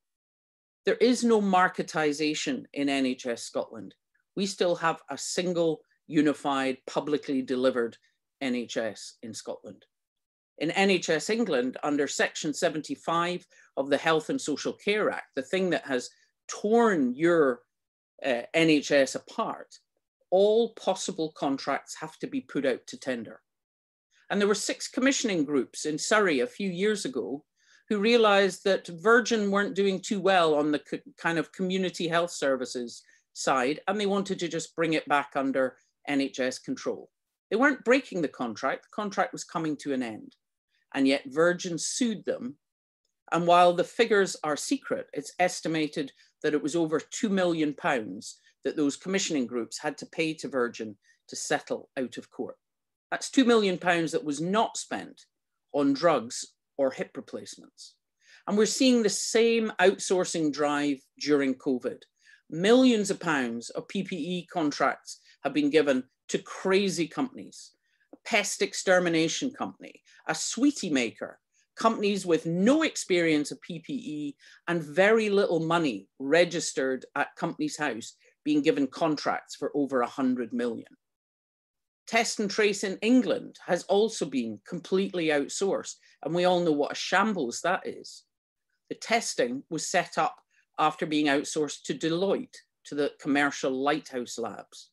There is no marketisation in NHS Scotland. We still have a single unified publicly delivered NHS in Scotland. In NHS England, under Section 75 of the Health and Social Care Act, the thing that has torn your uh, NHS apart, all possible contracts have to be put out to tender. And there were six commissioning groups in Surrey a few years ago who realized that Virgin weren't doing too well on the kind of community health services side, and they wanted to just bring it back under NHS control. They weren't breaking the contract, the contract was coming to an end. And yet Virgin sued them. And while the figures are secret, it's estimated that it was over £2 million that those commissioning groups had to pay to Virgin to settle out of court. That's two million pounds that was not spent on drugs or hip replacements. And we're seeing the same outsourcing drive during COVID. Millions of pounds of PPE contracts have been given to crazy companies, a pest extermination company, a sweetie maker, companies with no experience of PPE and very little money registered at Companies House being given contracts for over 100 million. Test and trace in England has also been completely outsourced, and we all know what a shambles that is. The testing was set up after being outsourced to Deloitte, to the commercial lighthouse labs.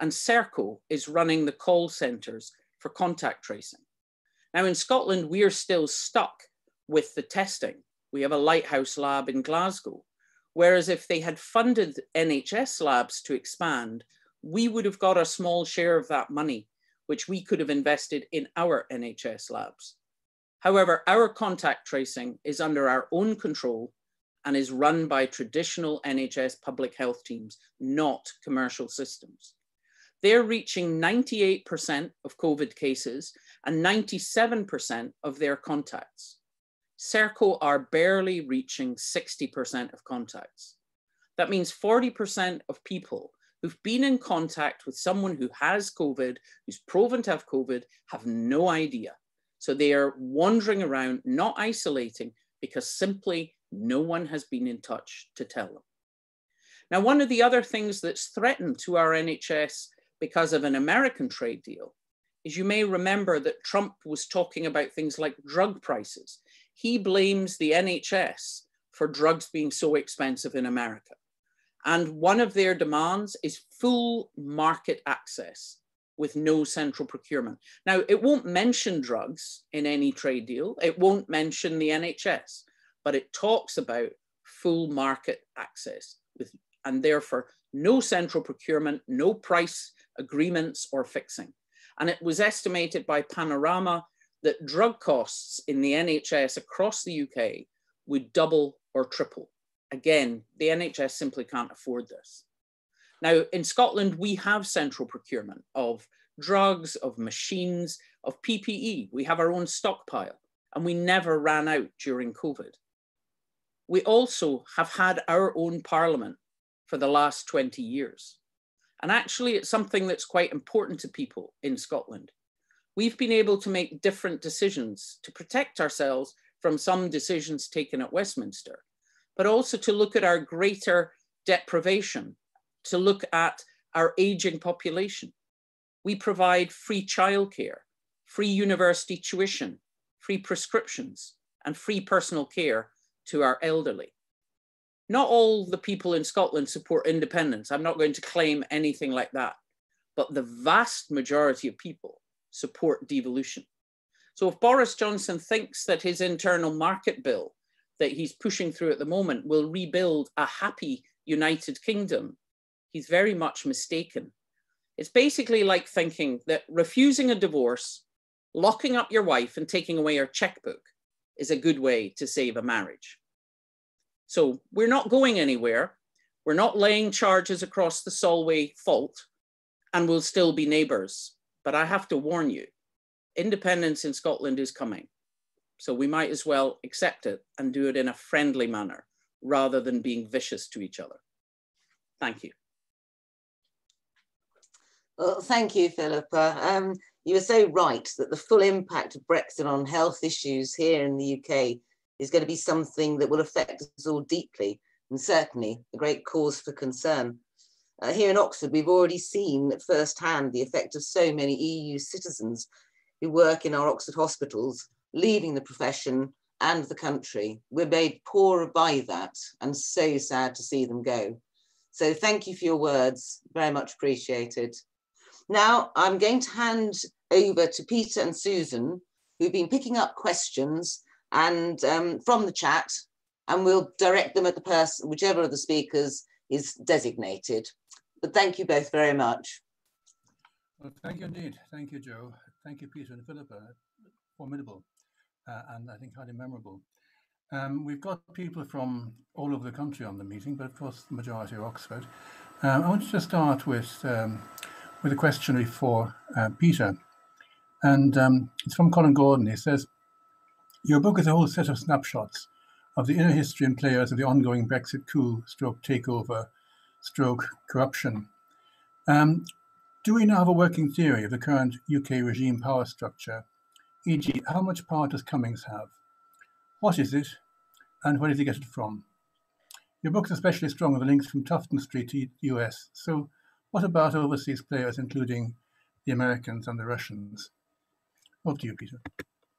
and Serco is running the call centres for contact tracing. Now in Scotland, we are still stuck with the testing. We have a lighthouse lab in Glasgow, whereas if they had funded NHS labs to expand, we would have got a small share of that money, which we could have invested in our NHS labs. However, our contact tracing is under our own control and is run by traditional NHS public health teams, not commercial systems. They're reaching 98% of COVID cases and 97% of their contacts. Serco are barely reaching 60% of contacts. That means 40% of people who've been in contact with someone who has COVID, who's proven to have COVID, have no idea. So they are wandering around, not isolating, because simply no one has been in touch to tell them. Now, one of the other things that's threatened to our NHS because of an American trade deal is you may remember that Trump was talking about things like drug prices. He blames the NHS for drugs being so expensive in America. And one of their demands is full market access with no central procurement. Now, it won't mention drugs in any trade deal, it won't mention the NHS, but it talks about full market access with, and therefore no central procurement, no price agreements or fixing. And it was estimated by Panorama that drug costs in the NHS across the UK would double or triple. Again, the NHS simply can't afford this. Now, in Scotland, we have central procurement of drugs, of machines, of PPE. We have our own stockpile, and we never ran out during COVID. We also have had our own parliament for the last 20 years. And actually, it's something that's quite important to people in Scotland. We've been able to make different decisions to protect ourselves from some decisions taken at Westminster but also to look at our greater deprivation, to look at our aging population. We provide free childcare, free university tuition, free prescriptions, and free personal care to our elderly. Not all the people in Scotland support independence. I'm not going to claim anything like that. But the vast majority of people support devolution. So if Boris Johnson thinks that his internal market bill that he's pushing through at the moment will rebuild a happy United Kingdom, he's very much mistaken. It's basically like thinking that refusing a divorce, locking up your wife, and taking away her checkbook is a good way to save a marriage. So we're not going anywhere. We're not laying charges across the Solway Firth, and we'll still be neighbours. But I have to warn you, independence in Scotland is coming. So we might as well accept it and do it in a friendly manner rather than being vicious to each other. Thank you. Well, thank you, Philippa. Um, you were so right that the full impact of Brexit on health issues here in the UK is going to be something that will affect us all deeply and certainly a great cause for concern. Uh, here in Oxford, we've already seen firsthand the effect of so many EU citizens who work in our Oxford hospitals leaving the profession and the country. We're made poorer by that and so sad to see them go. So thank you for your words, very much appreciated. Now I'm going to hand over to Peter and Susan, who've been picking up questions and um, from the chat, and we'll direct them at the person, whichever of the speakers is designated. But thank you both very much. Well, thank you indeed. Thank you, Joe. Thank you, Peter and Philippa. Formidable uh, and I think highly memorable. Um, we've got people from all over the country on the meeting, but of course the majority are Oxford. Um, I want to just start with um, with a question for uh, Peter, and um, it's from Colin Gordon. He says, "Your book is a whole set of snapshots of the inner history and players of the ongoing Brexit coup, stroke takeover, stroke corruption. Um, do we now have a working theory of the current UK regime power structure e.g., how much power does Cummings have? What is it, and where did he get it from? Your book is especially strong on the links from Tufton Street to US, so what about overseas players, including the Americans and the Russians? Over to you, Peter.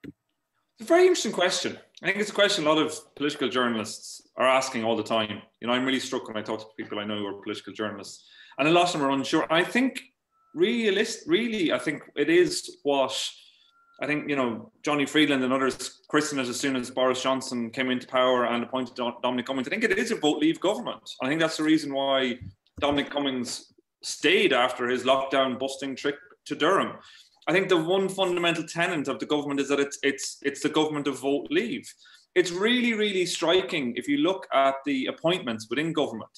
It's a very interesting question. I think it's a question a lot of political journalists are asking all the time. You know, I'm really struck when I talk to people I know who are political journalists, and a lot of them are unsure. I think realist, really, I think it is what I think you know Johnny Freedland and others christened it as soon as Boris Johnson came into power and appointed Dominic Cummings. I think it is a vote leave government. I think that's the reason why Dominic Cummings stayed after his lockdown busting trip to Durham. I think the one fundamental tenet of the government is that it's it's it's the government of vote leave. It's really really striking if you look at the appointments within government.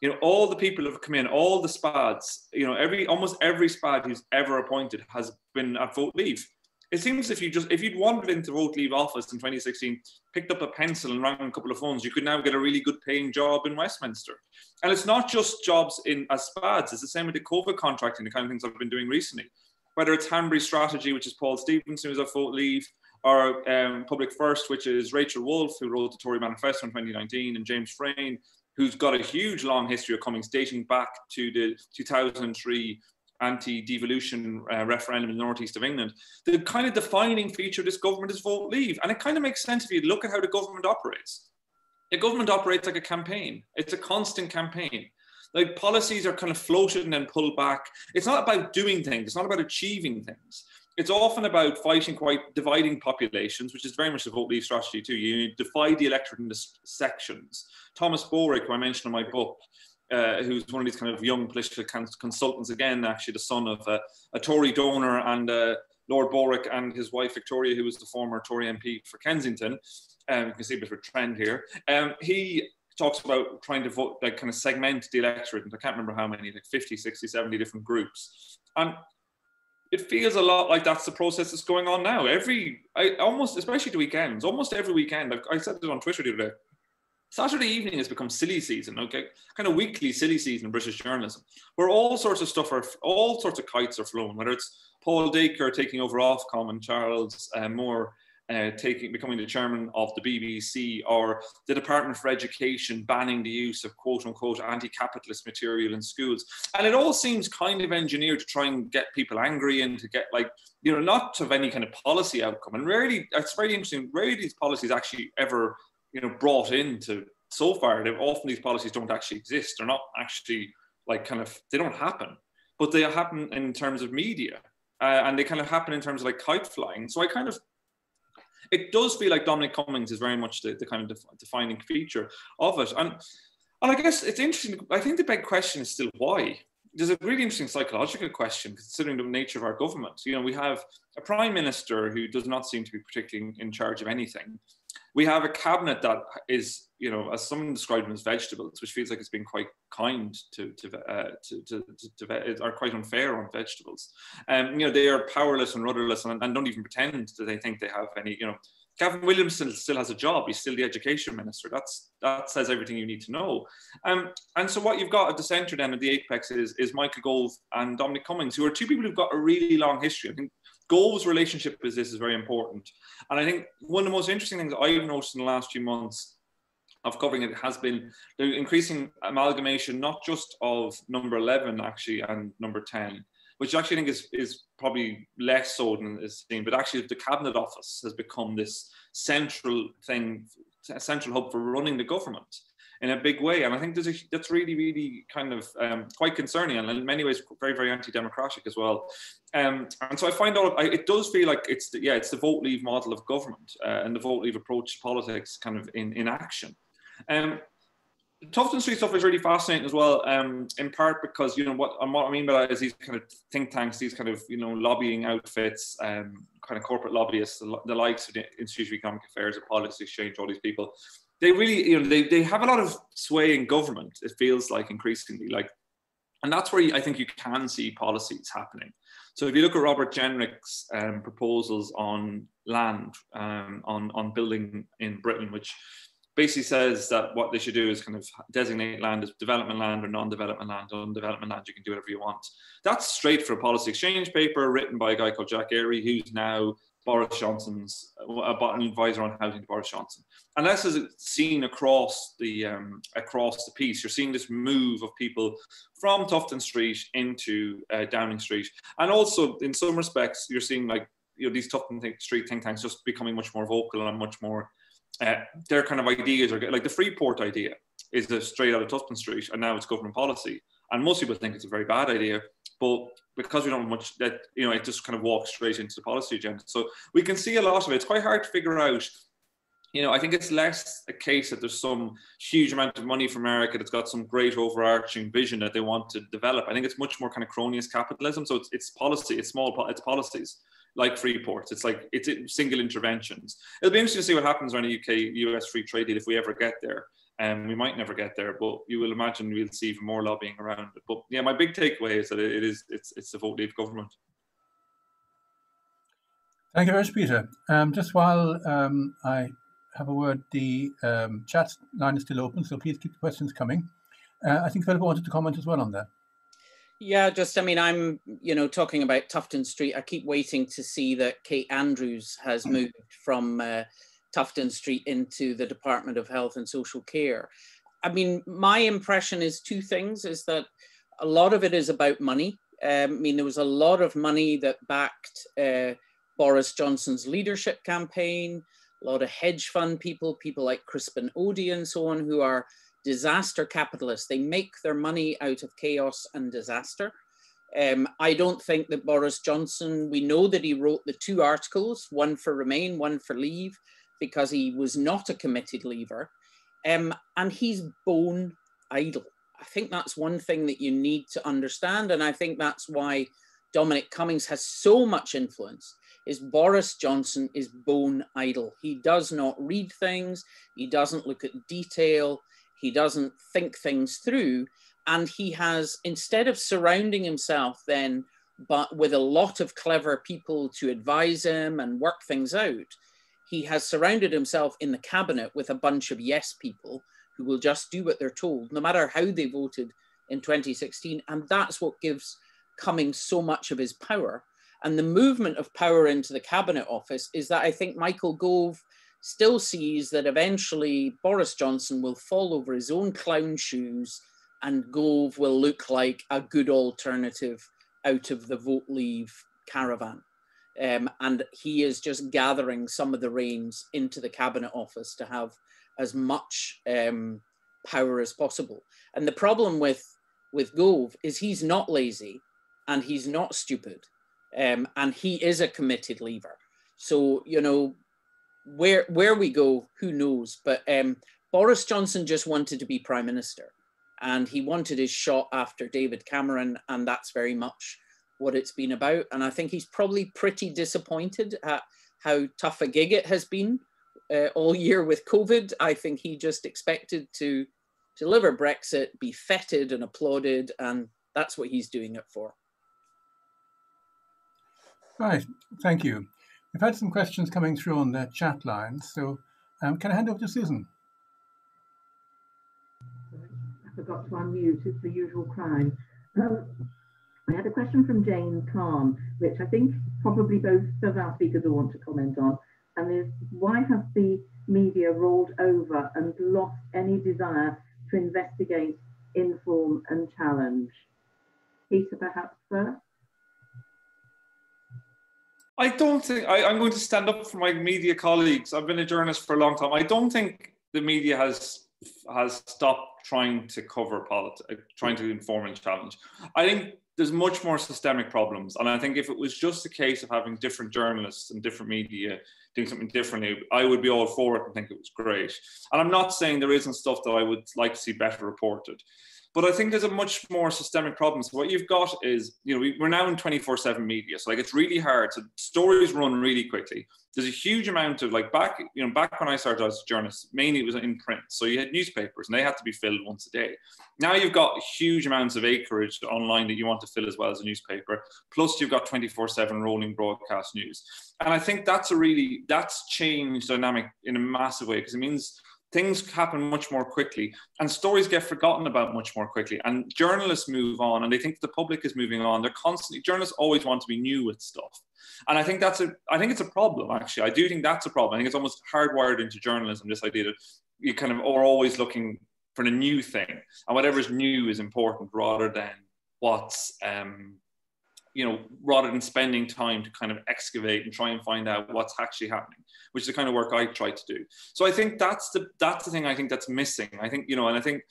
You know, all the people who have come in, all the SPADs, you know, every almost every SPAD who's ever appointed has been at vote leave it seems if you just if you'd wandered into vote leave office in 2016, picked up a pencil and rang a couple of phones, you could now get a really good paying job in Westminster. And it's not just jobs in as SPADs, it's the same with the COVID contracting, the kind of things I've been doing recently. Whether it's Hanbury Strategy, which is Paul Stephenson, who's at vote leave, or um, Public First, which is Rachel Wolf, who wrote the Tory Manifesto in 2019, and James Frayne, who's got a huge long history of Cummings dating back to the 2003 anti-devolution uh, referendum in the northeast of England, the kind of defining feature of this government is vote leave. And it kind of makes sense if you look at how the government operates. The government operates like a campaign. It's a constant campaign. Like policies are kind of floated and then pulled back. It's not about doing things. It's not about achieving things. It's often about fighting quite dividing populations, which is very much the vote leave strategy too. You divide the electorate into sections. Thomas Borwick, who I mentioned in my book, uh, who's one of these kind of young political consultants, again, actually the son of a, a Tory donor and uh, Lord Borwick and his wife Victoria, who was the former Tory MP for Kensington. Um, you can see a bit of a trend here. Um, he talks about trying to vote, like kind of segment the electorate, and I can't remember how many, like 50, 60, 70 different groups. And it feels a lot like that's the process that's going on now. Every, I almost, especially the weekends, almost every weekend, I've, I said it on Twitter the other day, Saturday evening has become silly season, okay? Kind of weekly silly season in British journalism, where all sorts of stuff are, all sorts of kites are flown, whether it's Paul Dacre taking over Ofcom and Charles uh, Moore uh, taking, becoming the chairman of the BBC, or the Department for Education banning the use of quote unquote anti capitalist material in schools. And it all seems kind of engineered to try and get people angry and to get, like, you know, not have any kind of policy outcome. And rarely, it's very interesting, rarely these policies actually ever you know brought into so far they've often these policies don't actually exist. They're not actually like kind of they don't happen. But they happen in terms of media uh, and they kind of happen in terms of like kite flying. So i kind of it does feel like dominic cummings is very much the, the kind of def- defining feature of it. And and i guess it's interesting i think the big question is still why. There's a really interesting psychological question considering the nature of our government. You know we have a prime minister who does not seem to be particularly in charge of anything we have a cabinet that is, you know, as someone described them as vegetables, which feels like it's been quite kind to to uh, to, to, to, to are quite unfair on vegetables. Um, you know, they are powerless and rudderless and, and don't even pretend that they think they have any. You know, Gavin Williamson still has a job. He's still the education minister. That's that says everything you need to know. Um, and so what you've got at the centre then at the apex is, is Michael Gove and Dominic Cummings, who are two people who've got a really long history. I think Gove's relationship with this is very important. And I think one of the most interesting things I've noticed in the last few months of covering it has been the increasing amalgamation, not just of number 11 actually and number 10, which actually I think is, is probably less so than is seen, but actually the cabinet office has become this central thing, central hub for running the government in a big way. And I think a, that's really, really kind of um, quite concerning and in many ways very, very anti-democratic as well. Um, and so I find out I, it does feel like it's the, yeah, it's the vote leave model of government uh, and the vote leave approach to politics kind of in, in action. Um, Tufton Street stuff is really fascinating as well, um, in part because you know what, what I mean by that is these kind of think tanks, these kind of you know lobbying outfits, um, kind of corporate lobbyists, the, the likes of the Institute of Economic Affairs, or Policy Exchange, all these people they really, you know, they, they have a lot of sway in government, it feels like increasingly. Like, and that's where I think you can see policies happening. So if you look at Robert Jenrick's um, proposals on land, um, on, on building in Britain, which basically says that what they should do is kind of designate land as development land or non-development land. On development land, you can do whatever you want. That's straight for a policy exchange paper written by a guy called Jack Airey, who's now Boris Johnson's uh, an advisor on housing to Boris Johnson. And this is seen across the um, across the piece. You're seeing this move of people from Tufton Street into uh, Downing Street, and also in some respects, you're seeing like you know these Tufton Street think tanks just becoming much more vocal and much more. Uh, their kind of ideas are like the Freeport idea is a straight out of Tufton Street, and now it's government policy. And most people think it's a very bad idea but because we don't have much that you know it just kind of walks straight into the policy agenda so we can see a lot of it it's quite hard to figure out you know, I think it's less a case that there's some huge amount of money from America that's got some great overarching vision that they want to develop. I think it's much more kind of cronyist capitalism. So it's, it's policy, it's small, it's policies like free ports. It's like it's single interventions. It'll be interesting to see what happens around the UK US free trade deal if we ever get there. And um, we might never get there, but you will imagine we'll see even more lobbying around it. But yeah, my big takeaway is that it is it's it's the vote leave government. Thank you very much, Peter. Um, just while um, I have a word, the um, chat line is still open, so please keep the questions coming. Uh, I think Philip wanted to comment as well on that. Yeah, just, I mean, I'm, you know, talking about Tufton Street. I keep waiting to see that Kate Andrews has moved from uh, Tufton Street into the Department of Health and Social Care. I mean, my impression is two things is that a lot of it is about money. Um, I mean, there was a lot of money that backed uh, Boris Johnson's leadership campaign, a lot of hedge fund people, people like Crispin Odey and so on, who are disaster capitalists. They make their money out of chaos and disaster. Um, I don't think that Boris Johnson, we know that he wrote the two articles, one for Remain, one for Leave, because he was not a committed leaver. Um, and he's bone idle. I think that's one thing that you need to understand. And I think that's why Dominic Cummings has so much influence is Boris Johnson is bone idle. He does not read things. He doesn't look at detail. He doesn't think things through. And he has, instead of surrounding himself then but with a lot of clever people to advise him and work things out, he has surrounded himself in the cabinet with a bunch of yes people who will just do what they're told, no matter how they voted in 2016. And that's what gives Cummings so much of his power. And the movement of power into the cabinet office is that I think Michael Gove still sees that eventually Boris Johnson will fall over his own clown shoes and Gove will look like a good alternative out of the vote leave caravan. Um, and he is just gathering some of the reins into the cabinet office to have as much um, power as possible. And the problem with with Gove is he's not lazy and he's not stupid, um, and he is a committed leaver. So you know, where where we go, who knows? But um, Boris Johnson just wanted to be prime minister, and he wanted his shot after David Cameron, and that's very much what it's been about. And I think he's probably pretty disappointed at how tough a gig it has been uh, all year with COVID. I think he just expected to deliver Brexit, be feted and applauded, and that's what he's doing it for. Right, thank you. We've had some questions coming through on the chat line, so um, can I hand over to Susan? I forgot to unmute, it's the usual crime. Um, I had a question from Jane Calm, which I think probably both of our speakers will want to comment on, and is why has the media rolled over and lost any desire to investigate, inform and challenge? Peter, perhaps first? I don't think I, am going to stand up for my media colleagues. I've been a journalist for a long time. I don't think the media has has stopped trying to cover politics, trying to inform and challenge. I think there's much more systemic problems, and I think if it was just a case of having different journalists and different media doing something differently, I would be all for it and think it was great. And I'm not saying there isn't stuff that I would like to see better reported. But I think there's a much more systemic problem. So what you've got is, you know, we, are now in 24/7 media, so like it's really hard. So stories run really quickly. There's a huge amount of like back, you know, back when I started as a journalist, mainly it was in print. So you had newspapers, and they had to be filled once a day. Now you've got huge amounts of acreage online that you want to fill as well as a newspaper. Plus you've got 24/7 rolling broadcast news, and I think that's a really that's changed dynamic in a massive way because it means things happen much more quickly and stories get forgotten about much more quickly and journalists move on and they think the public is moving on. They're constantly journalists always want to be new with stuff. And i think that's a i think it's a problem actually. I do think that's a problem. I think it's almost hardwired into journalism this idea that you kind of are always looking for the new thing and whatever's new is important rather than what's um, you know, rather than spending time to kind of excavate and try and find out what's actually happening, which is the kind of work I try to do. So I think that's the that's the thing I think that's missing. I think you know, and I think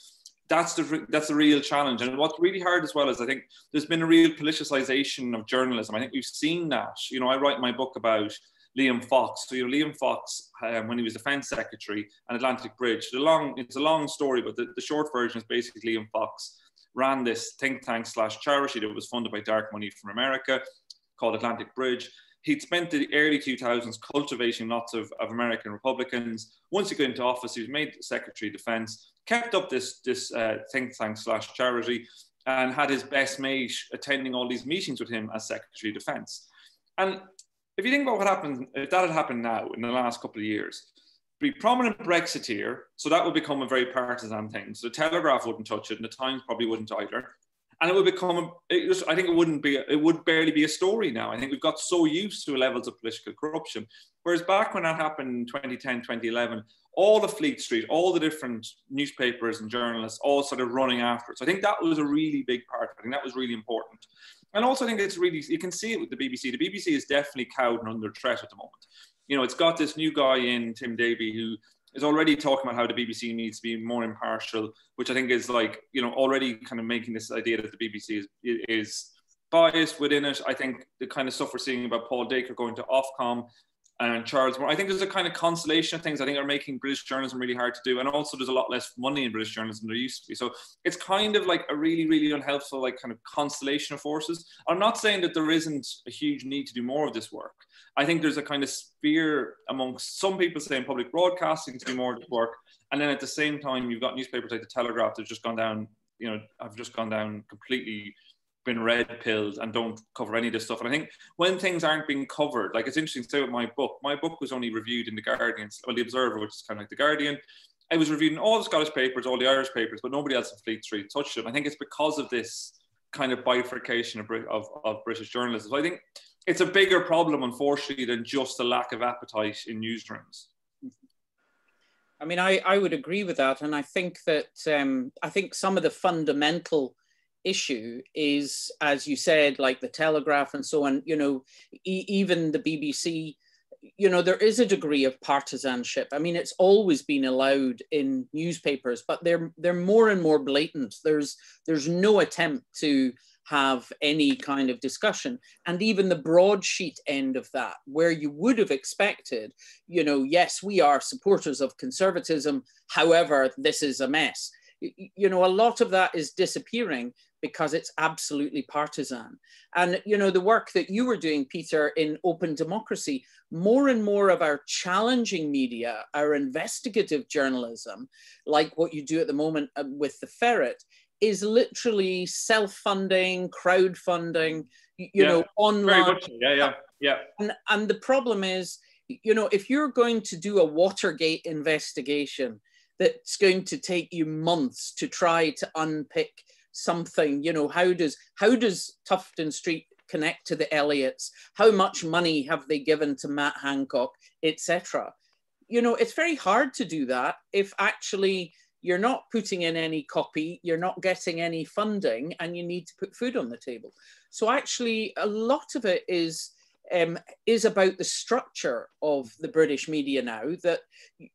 that's the that's the real challenge. And what's really hard as well is I think there's been a real politicization of journalism. I think we've seen that. You know, I write my book about Liam Fox. So you know, Liam Fox, um, when he was defence secretary and Atlantic Bridge, the long it's a long story, but the, the short version is basically Liam Fox ran this think tank slash charity that was funded by dark money from America called Atlantic Bridge. He'd spent the early 2000s cultivating lots of, of American Republicans. Once he got into office, he was made Secretary of Defense, kept up this, this uh, think tank slash charity, and had his best mate attending all these meetings with him as Secretary of Defense. And if you think about what happened, if that had happened now in the last couple of years, be prominent Brexiteer, so that would become a very partisan thing. So the Telegraph wouldn't touch it, and the Times probably wouldn't either. And it would become, it just, I think it wouldn't be, it would barely be a story now. I think we've got so used to levels of political corruption. Whereas back when that happened in 2010, 2011, all the Fleet Street, all the different newspapers and journalists all sort of running after it. So I think that was a really big part. I think that was really important. And also, I think it's really, you can see it with the BBC. The BBC is definitely cowed and under threat at the moment. You know, it's got this new guy in, Tim Davie, who is already talking about how the BBC needs to be more impartial, which I think is like, you know, already kind of making this idea that the BBC is, is biased within it. I think the kind of stuff we're seeing about Paul Dacre going to Ofcom and Charles Moore. I think there's a kind of constellation of things I think are making British journalism really hard to do. And also there's a lot less money in British journalism than there used to be. So it's kind of like a really, really unhelpful, like kind of constellation of forces. I'm not saying that there isn't a huge need to do more of this work. I think there's a kind of sphere amongst some people saying public broadcasting to do more of this work. And then at the same time, you've got newspapers like the Telegraph that have just gone down, you know, have just gone down completely been red pilled and don't cover any of this stuff. And I think when things aren't being covered, like it's interesting to say with my book, my book was only reviewed in the Guardian, well, the Observer, which is kind of like the Guardian. I was reviewed in all the Scottish papers, all the Irish papers, but nobody else in Fleet Street touched it. I think it's because of this kind of bifurcation of, of, of British journalism. So I think it's a bigger problem, unfortunately, than just the lack of appetite in newsrooms. I mean, I, I would agree with that. And I think that um, I think some of the fundamental issue is, as you said, like the Telegraph and so on, you know, e even the BBC, you know, there is a degree of partisanship. I mean, it's always been allowed in newspapers, but they're they're more and more blatant. There's there's no attempt to have any kind of discussion. And even the broadsheet end of that, where you would have expected, you know, yes, we are supporters of conservatism. However, this is a mess. You know, a lot of that is disappearing because it's absolutely partisan. And you know, the work that you were doing, Peter, in open democracy, more and more of our challenging media, our investigative journalism, like what you do at the moment uh, with the ferret, is literally self-funding, crowdfunding, you yeah, know, online. Very much. Yeah, yeah, yeah. And, and the problem is, you know, if you're going to do a Watergate investigation, that's going to take you months to try to unpick something. You know how does how does tufton street connect to the elliots? How much money have they given to matt hancock etc you know it's very hard to do that if actually you're not putting in any copy you're not getting any funding and you need to put food on the table. So actually a lot of it is um, is about the structure of the British media now. That,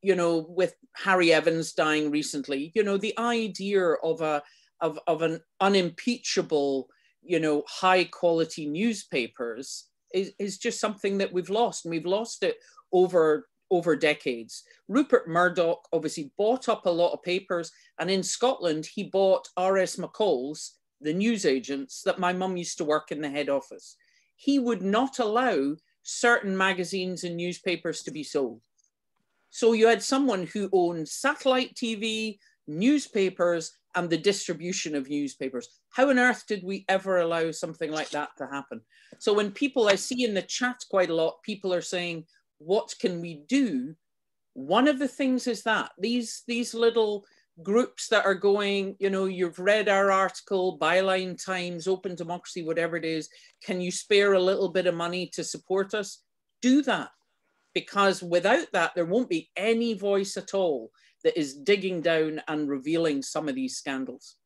you know, with Harry Evans dying recently, you know, the idea of a, of, of an unimpeachable, you know, high quality newspapers is, is just something that we've lost. And we've lost it over over decades. Rupert Murdoch obviously bought up a lot of papers, and in Scotland, he bought R.S. McColl's, the newsagents that my mum used to work in the head office. He would not allow certain magazines and newspapers to be sold. So you had someone who owned satellite TV, newspapers, and the distribution of newspapers. How on earth did we ever allow something like that to happen? So when people I see in the chat quite a lot, people are saying, what can we do? One of the things is that these, these little groups that are going, you know, you've read our article, Byline Times, Open Democracy, whatever it is, can you spare a little bit of money to support us? Do that. Because without that, there won't be any voice at all that is digging down and revealing some of these scandals.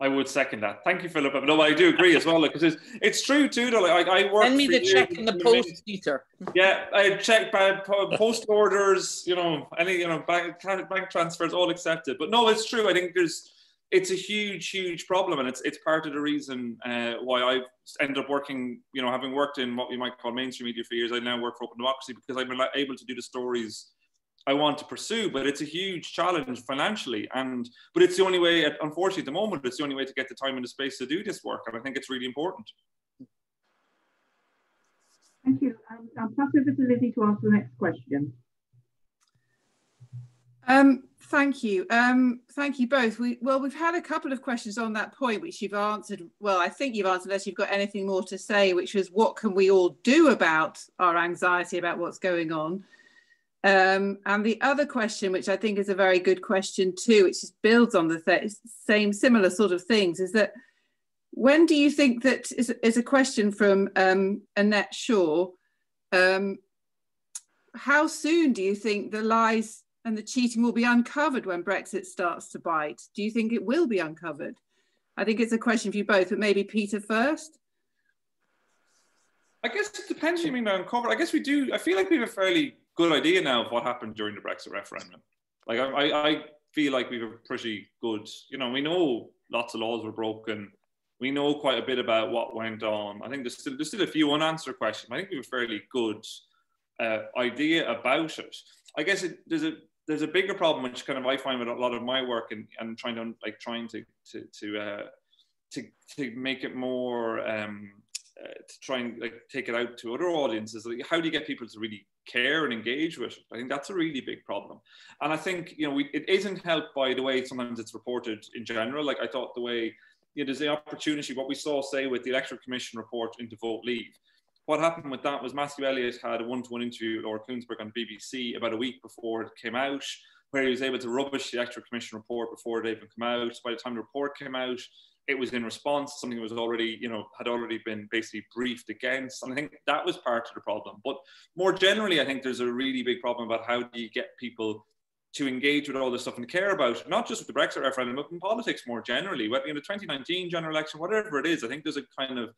I would second that. Thank you, Philip. No, I do agree as well because it's, it's true too. Though, like I, I work. Send me the check in the post, Peter. Yeah, I check by post orders. You know, any you know bank bank transfers all accepted. But no, it's true. I think there's it's a huge, huge problem, and it's it's part of the reason uh, why I've ended up working. You know, having worked in what we might call mainstream media for years, I now work for Open Democracy because I've been able to do the stories I want to pursue, but it's a huge challenge financially. And but it's the only way, unfortunately, at the moment, it's the only way to get the time and the space to do this work. And I think it's really important. Thank you. Um, I'll pass over to Lizzie to ask the next question. Um, thank you. Um, thank you both. We, well, we've had a couple of questions on that point, which you've answered. Well, I think you've answered unless you've got anything more to say, which was what can we all do about our anxiety about what's going on? Um, and the other question, which I think is a very good question too, which just builds on the th same similar sort of things, is that when do you think that is, is a question from um, Annette Shaw? Um, how soon do you think the lies and the cheating will be uncovered when Brexit starts to bite? Do you think it will be uncovered? I think it's a question for you both, but maybe Peter first. I guess it depends what you mean by uncovered. I guess we do. I feel like we have a fairly good idea now of what happened during the Brexit referendum. Like I, I feel like we were pretty good. You know, we know lots of laws were broken. We know quite a bit about what went on. I think there's still, there's still a few unanswered questions. I think we a fairly good uh, idea about it. I guess it, there's a there's a bigger problem, which kind of I find with a lot of my work and, and trying to like trying to to to uh, to, to make it more um, uh, to try and like take it out to other audiences. Like, how do you get people to really care and engage with it. I think that's a really big problem. And I think, you know, we, it isn't helped by the way sometimes it's reported in general. Like I thought the way, you know, the opportunity, what we saw, say, with the Electoral Commission report into Vote Leave. What happened with that was Matthew Elliott had a one-to-one interview with Laura Kuenssberg on BBC about a week before it came out, where he was able to rubbish the Electoral Commission report before it even came out. By the time the report came out, it was in response to something that was already, you know, had already been basically briefed against. And I think that was part of the problem. But more generally, I think there's a really big problem about how do you get people to engage with all this stuff and care about not just with the Brexit referendum, but in politics more generally. Whether in the 2019 general election, whatever it is, I think there's a kind of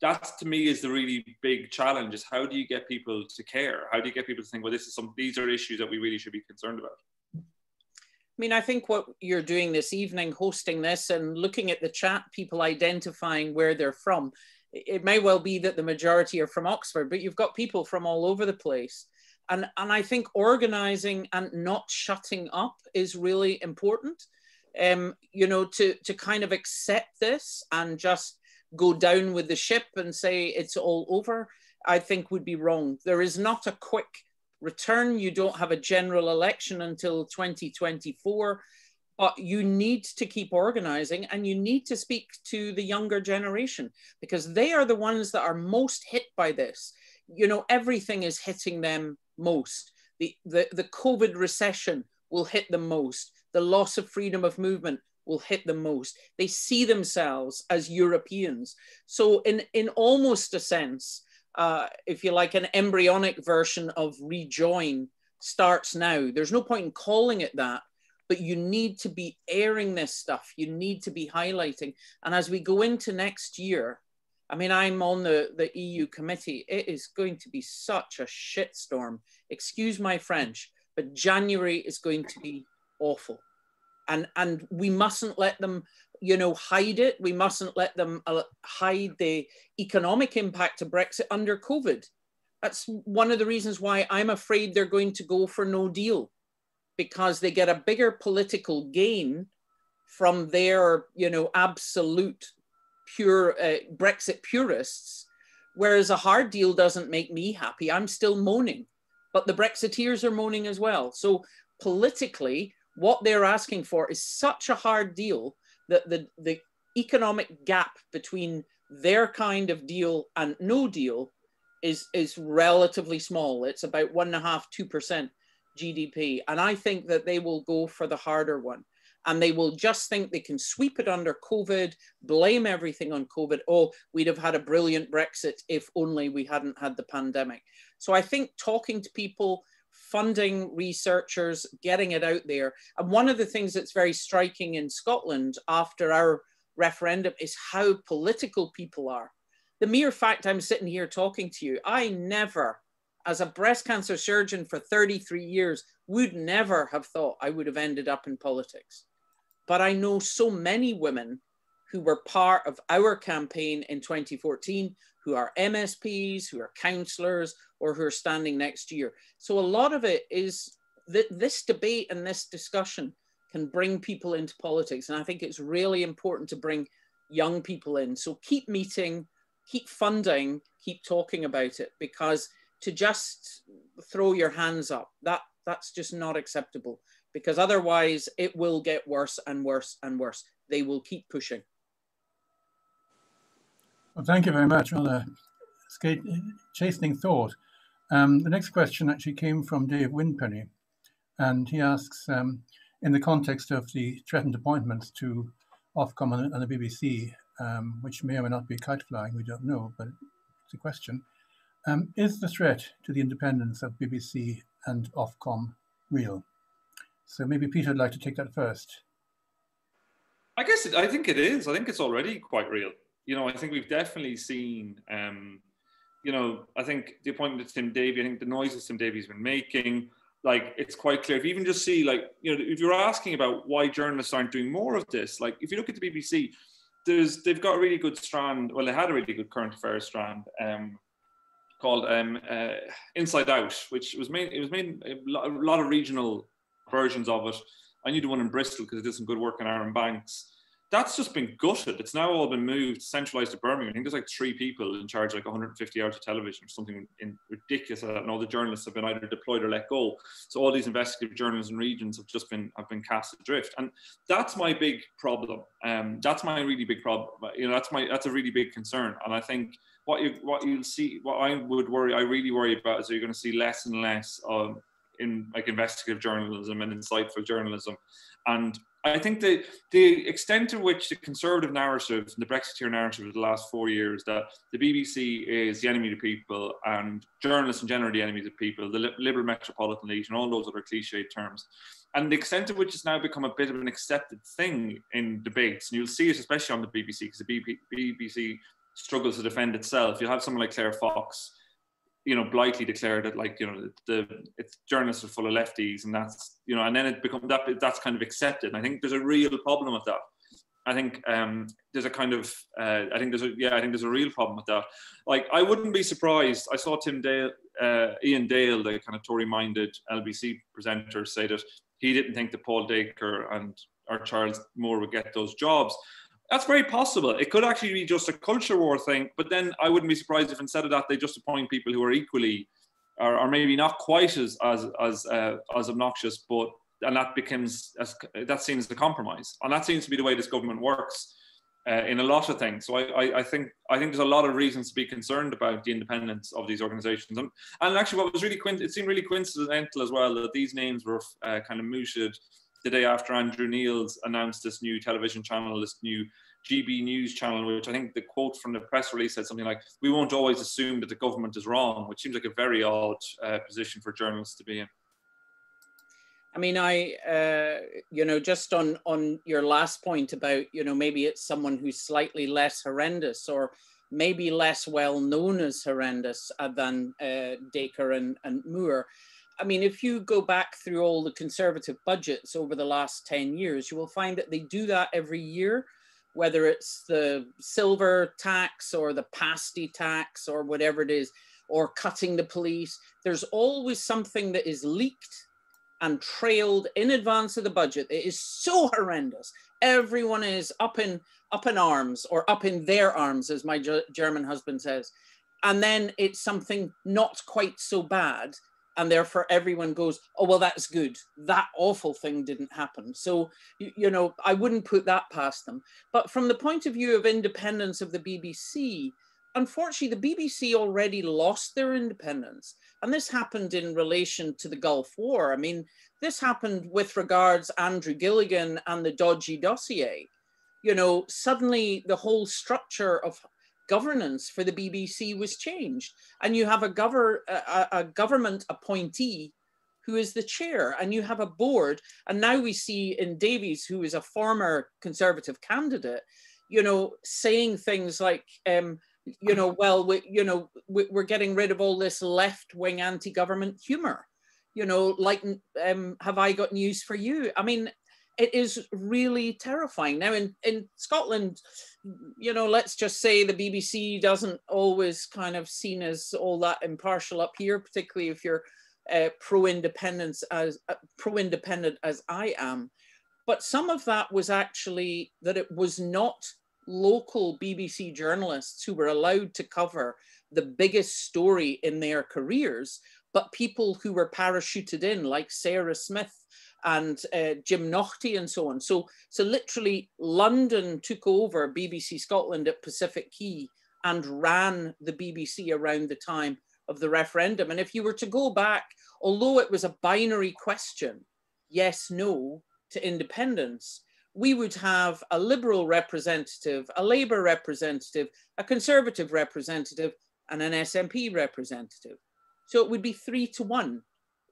that to me is the really big challenge: is how do you get people to care? How do you get people to think, well, this is some these are issues that we really should be concerned about. I mean, I think what you're doing this evening, hosting this and looking at the chat, people identifying where they're from, it may well be that the majority are from Oxford, but you've got people from all over the place. And, and I think organizing and not shutting up is really important. Um, you know, to, to kind of accept this and just go down with the ship and say it's all over, I think would be wrong. There is not a quick return. You don't have a general election until 2024. But uh, you need to keep organizing and you need to speak to the younger generation because they are the ones that are most hit by this. You know, everything is hitting them most. The, the, the COVID recession will hit them most. The loss of freedom of movement will hit them most. They see themselves as Europeans. So, in, in almost a sense, uh, if you like, an embryonic version of rejoin starts now. There's no point in calling it that, but you need to be airing this stuff. You need to be highlighting. And as we go into next year, I mean, I'm on the, the EU committee. It is going to be such a shitstorm. Excuse my French, but January is going to be awful. And, and we mustn't let them you know, hide it. We mustn't let them uh, hide the economic impact of Brexit under COVID. That's one of the reasons why I'm afraid they're going to go for no deal because they get a bigger political gain from their, you know, absolute pure uh, Brexit purists, whereas a hard deal doesn't make me happy. I'm still moaning, but the Brexiteers are moaning as well. So politically, what they're asking for is such a hard deal that the, the economic gap between their kind of deal and no deal is, is relatively small. It's about one and a half, two percent GDP. And I think that they will go for the harder one. And they will just think they can sweep it under COVID, blame everything on COVID. Oh, we'd have had a brilliant Brexit if only we hadn't had the pandemic. So I think talking to people, funding researchers, getting it out there. And one of the things that's very striking in Scotland after our referendum is how political people are. The mere fact I'm sitting here talking to you, I never, as a breast cancer surgeon for 33 years, would never have thought I would have ended up in politics. But I know so many women who were part of our campaign in 2014 who are MSPs, who are councillors, or who are standing next to you. So a lot of it is that this debate and this discussion can bring people into politics. And I think it's really important to bring young people in. So keep meeting, keep funding, keep talking about it because to just throw your hands up, that that's just not acceptable because otherwise it will get worse and worse and worse. They will keep pushing. Well, thank you very much. a chastening thought. Um, the next question actually came from Dave Winpenny, and he asks, um, in the context of the threatened appointments to Ofcom and, and the BBC, um, which may or may not be kite flying, we don't know, but it's a question. Um, is the threat to the independence of BBC and Ofcom real? So maybe Peter would like to take that first. I guess it, I think it is. I think it's already quite real you know, I think we've definitely seen, um, you know, I think the appointment of Tim Davie, I think the noises Tim Davie's been making, like it's quite clear. If you even just see, like, you know, if you're asking about why journalists aren't doing more of this, like if you look at the BBC, there's they've got a really good strand. Well, they had a really good current affairs strand um, called um, uh, Inside Out, which was made. It was made a lot of regional versions of it. I knew the one in Bristol because it did some good work in Arron Banks that's just been gutted. It's now all been moved, centralized to Birmingham. I think there's like three people in charge, like 150 hours of television or something in, ridiculous. Don't know. The journalists have been either deployed or let go. So all these investigative journalists and regions have just been have been cast adrift, and that's my big problem. Um, that's my really big problem. You know, that's my that's a really big concern. And I think what you what you'll see, what I would worry, I really worry about is you're going to see less and less of in like investigative journalism and insightful journalism, and I think the the extent to which the conservative narrative, and the Brexiteer narrative of the last four years, that the BBC is the enemy of people and journalists in general the enemies of people, the liberal metropolitan elite, and all those other cliched terms, and the extent to which it's now become a bit of an accepted thing in debates, and you'll see it especially on the BBC because the BBC struggles to defend itself. You'll have someone like Claire Fox you know, blithely declared that like, you know, the, it's journalists are full of lefties and that's, you know, and then it becomes that that's kind of accepted. And I think there's a real problem with that. I think um, there's a kind of, uh, I think there's a, yeah, I think there's a real problem with that. Like, I wouldn't be surprised. I saw Tim Dale, uh, Iain Dale, the kind of Tory-minded LBC presenter, say that he didn't think that Paul Dacre and or Charles Moore would get those jobs. That's very possible. It could actually be just a culture war thing, but then I wouldn't be surprised if instead of that they just appoint people who are equally, or, or maybe not quite as as as uh, as obnoxious, but and that becomes as, that seems the compromise, and that seems to be the way this government works uh, in a lot of things. So I, I, I, think I think there's a lot of reasons to be concerned about the independence of these organisations, and and actually what was really it seemed really coincidental as well that these names were uh, kind of mooted the day after Andrew Neil's announced this new television channel, this new GB News channel, which I think the quote from the press release said something like, "We won't always assume that the government is wrong," which seems like a very odd uh, position for journalists to be in. I mean, I, uh, you know, just on on your last point about, you know, maybe it's someone who's slightly less horrendous or maybe less well known as horrendous uh, than uh, Dacre and, and Moore. I mean, if you go back through all the conservative budgets over the last 10 years, you will find that they do that every year, whether it's the silver tax or the pasty tax or whatever it is, or cutting the police. There's always something that is leaked and trailed in advance of the budget. It is so horrendous. Everyone is up in up in arms or up in their arms, as my German husband says. And then it's something not quite so bad and therefore everyone goes oh well that's good. That awful thing didn't happen. So you, you, know i wouldn't put that past them. But from the point of view of independence of the bbc unfortunately the bbc already lost their independence. And this happened in relation to the gulf war. I mean this happened with regards andrew gilligan and the dodgy dossier. You know suddenly the whole structure of governance for the BBC was changed, and you have a, gover- a, a government appointee who is the chair, and you have a board. And now we see in Davies, who is a former Conservative candidate, you know, saying things like, um, you know, well, we, you know, we, are getting rid of all this left-wing anti-government humor. You know, like, um, have I got news for you? I mean, it is really terrifying. Now, in, in Scotland, you know, let's just say the BBC doesn't always kind of seen as all that impartial up here, particularly if you're uh, pro-independence as uh, pro-independent as I am. But some of that was actually that it was not local BBC journalists who were allowed to cover the biggest story in their careers, but people who were parachuted in, like Sarah Smith and uh, Jim Naughtie and so on. So, so literally, London took over BBC Scotland at Pacific Quay and ran the BBC around the time of the referendum. And if you were to go back, although it was a binary question, yes, no, to independence, we would have a liberal representative, a Labour representative, a Conservative representative, and an SNP representative. So it would be three to one,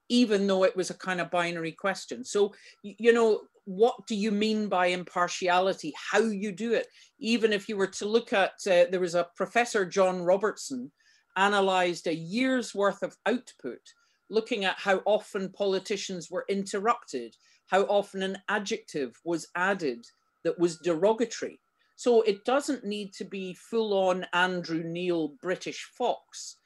even though it was a kind of binary question. So, you know, what do you mean by impartiality? How you do it? Even if you were to look at, uh, there was a professor, John Robertson, analyzed a year's worth of output, looking at how often politicians were interrupted, how often an adjective was added that was derogatory. So it doesn't need to be full on Andrew Neil British Fox.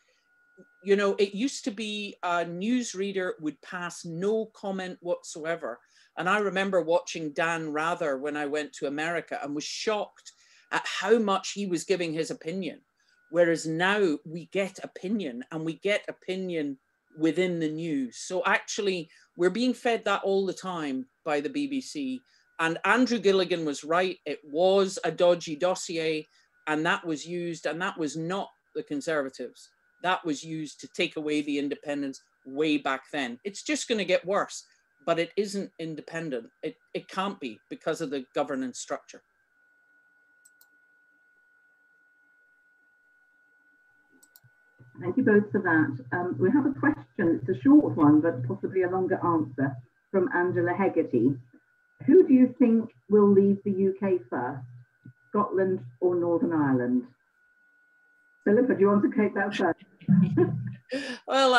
You know, it used to be a newsreader would pass no comment whatsoever. And I remember watching Dan Rather when I went to America and was shocked at how much he was giving his opinion. Whereas now we get opinion and we get opinion within the news. So actually, we're being fed that all the time by the BBC. And Andrew Gilligan was right. It was a dodgy dossier, and that was used, and that was not the Conservatives. That was used to take away the independence way back then. It's just going to get worse, but it isn't independent. It, it can't be because of the governance structure. Thank you both for that. Um, we have a question, it's a short one, but possibly a longer answer from Angela Hegarty. Who do you think will leave the UK first, Scotland or Northern Ireland? Philippa, do you want to take that first? Well,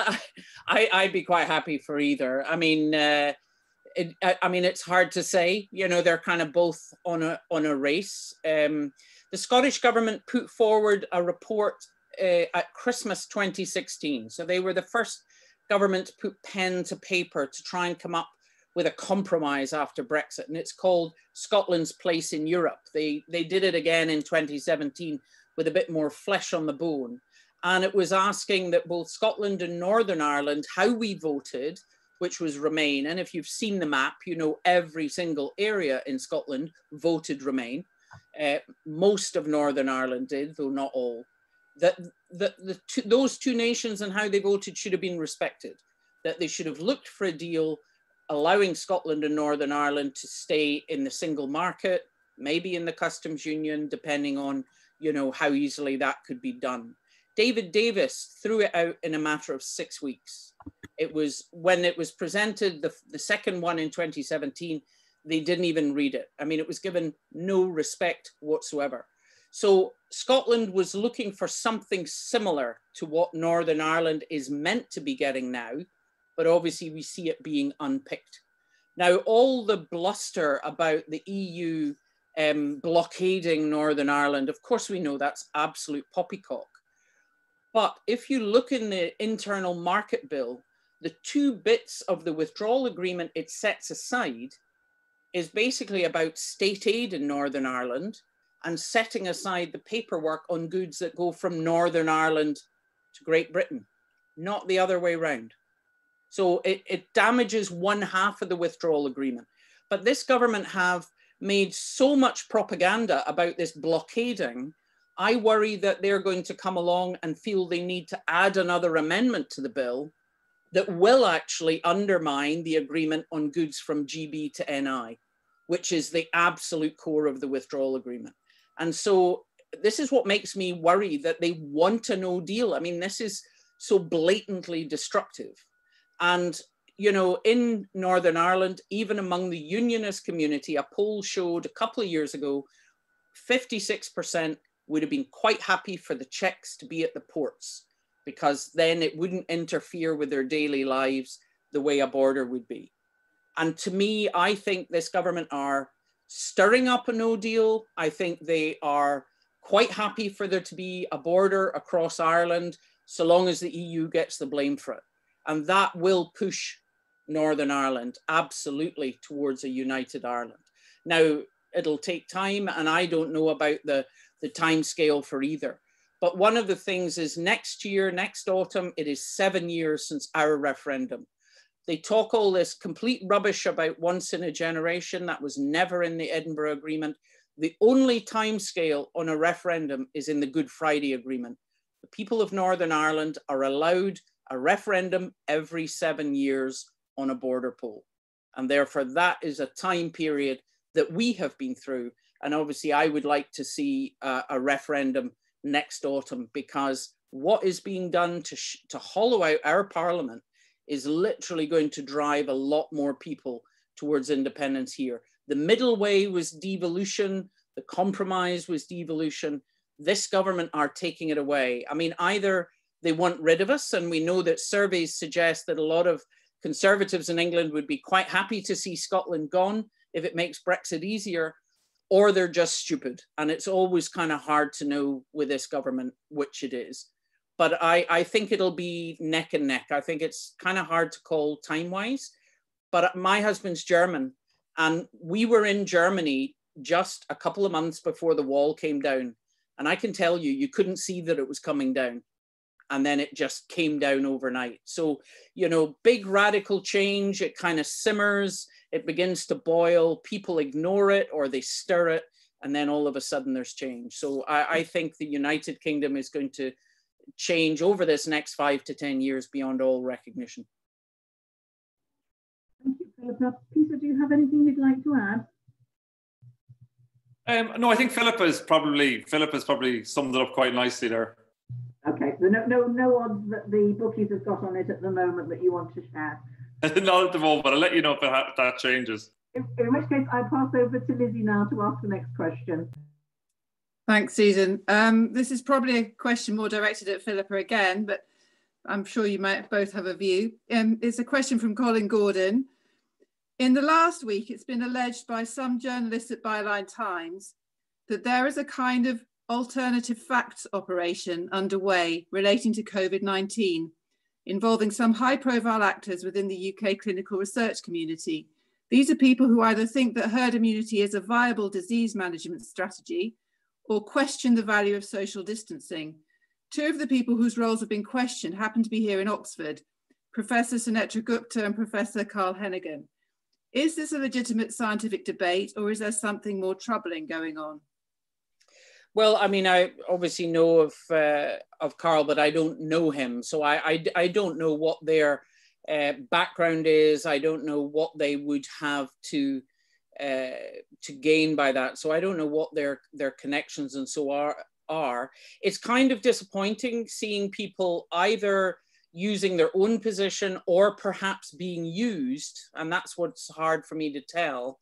I, I'd be quite happy for either. I mean, uh, it, I, I, mean, it's hard to say. You know, they're kind of both on a on a race. Um, the Scottish government put forward a report uh, at Christmas 2016. So they were the first government to put pen to paper to try and come up with a compromise after Brexit. And it's called Scotland's Place in Europe. They, they did it again in 2017 with a bit more flesh on the bone. And it was asking that both Scotland and Northern Ireland, how we voted, which was Remain. And if you've seen the map, you know every single area in Scotland voted Remain. Uh, most of Northern Ireland did, though not all that the, two, those two nations and how they voted should have been respected, that they should have looked for a deal allowing Scotland and Northern Ireland to stay in the single market, maybe in the customs union, depending on you know how easily that could be done. David Davis threw it out in a matter of six weeks. It was when it was presented, the, the second one in 2017, they didn't even read it. I mean, it was given no respect whatsoever. So Scotland was looking for something similar to what Northern Ireland is meant to be getting now, but obviously we see it being unpicked. Now, all the bluster about the EU um, blockading Northern Ireland, of course, we know that's absolute poppycock. But if you look in the internal market bill, the two bits of the withdrawal agreement it sets aside is basically about state aid in Northern Ireland and setting aside the paperwork on goods that go from Northern Ireland to Great Britain, not the other way around. So it, it damages one half of the withdrawal agreement. But this government have made so much propaganda about this blockading. I worry that they're going to come along and feel they need to add another amendment to the bill that will actually undermine the agreement on goods from GB to NI, which is the absolute core of the withdrawal agreement. And so this is what makes me worry that they want a no deal. I mean, this is so blatantly destructive. And, you know, in Northern Ireland, even among the unionist community, a poll showed a couple of years ago 56% would have been quite happy for the checks to be at the ports because then it wouldn't interfere with their daily lives the way a border would be. And to me, I think this government are stirring up a no deal. I think they are quite happy for there to be a border across Ireland so long as the EU gets the blame for it. And that will push Northern Ireland absolutely towards a united Ireland. Now, it'll take time, and I don't know about the, the time scale for either. But one of the things is next year, next autumn, it is seven years since our referendum. They talk all this complete rubbish about once in a generation. That was never in the Edinburgh Agreement. The only time scale on a referendum is in the Good Friday Agreement. The people of Northern Ireland are allowed a referendum every seven years on a border poll. And therefore, that is a time period that we have been through. And obviously, I would like to see uh, a referendum next autumn because what is being done to, to hollow out our parliament is literally going to drive a lot more people towards independence here. The middle way was devolution, the compromise was devolution. This government are taking it away. I mean, either they want rid of us, and we know that surveys suggest that a lot of conservatives in England would be quite happy to see Scotland gone if it makes Brexit easier, or they're just stupid. And it's always kind of hard to know with this government which it is but I, I think it'll be neck and neck. I think it's kind of hard to call time wise. But my husband's German, and we were in Germany just a couple of months before the wall came down. And I can tell you, you couldn't see that it was coming down. And then it just came down overnight. So, you know, big radical change, it kind of simmers, it begins to boil, people ignore it or they stir it, and then all of a sudden there's change. So I, I think the United Kingdom is going to change over this next five to 10 years beyond all recognition. Thank you, Philippa. Peter, do you have anything you'd like to add? Um, no, I think Philippa has probably Philippa has probably summed it up quite nicely there. Okay, so no, no, no odds that the bookies have got on it at the moment that you want to share. Not at the moment, but I'll let you know if, if that changes. In, in which case, I pass over to Lizzie now to ask the next question. Thanks, Susan. Um, this is probably a question more directed at Philippa again, but I'm sure you might both have a view. Um, it's a question from Colin Gordon. In the last week, it's been alleged by some journalists at Byline Times that there is a kind of alternative facts operation underway relating to COVID-19, involving some high profile actors within the UK clinical research community. These are people who either think that herd immunity is a viable disease management strategy or question the value of social distancing. Two of the people whose roles have been questioned happen to be here in Oxford, Professor Sunetra Gupta and Professor Carl Heneghan. Is this a legitimate scientific debate or is there something more troubling going on? Well, I mean, I obviously know of uh, of Carl, but I don't know him, so I I, I don't know what their uh, background is. I don't know what they would have to uh, to gain by that. So I don't know what their their connections and so are are. It's kind of disappointing seeing people either using their own position or perhaps being used, and that's what's hard for me to tell.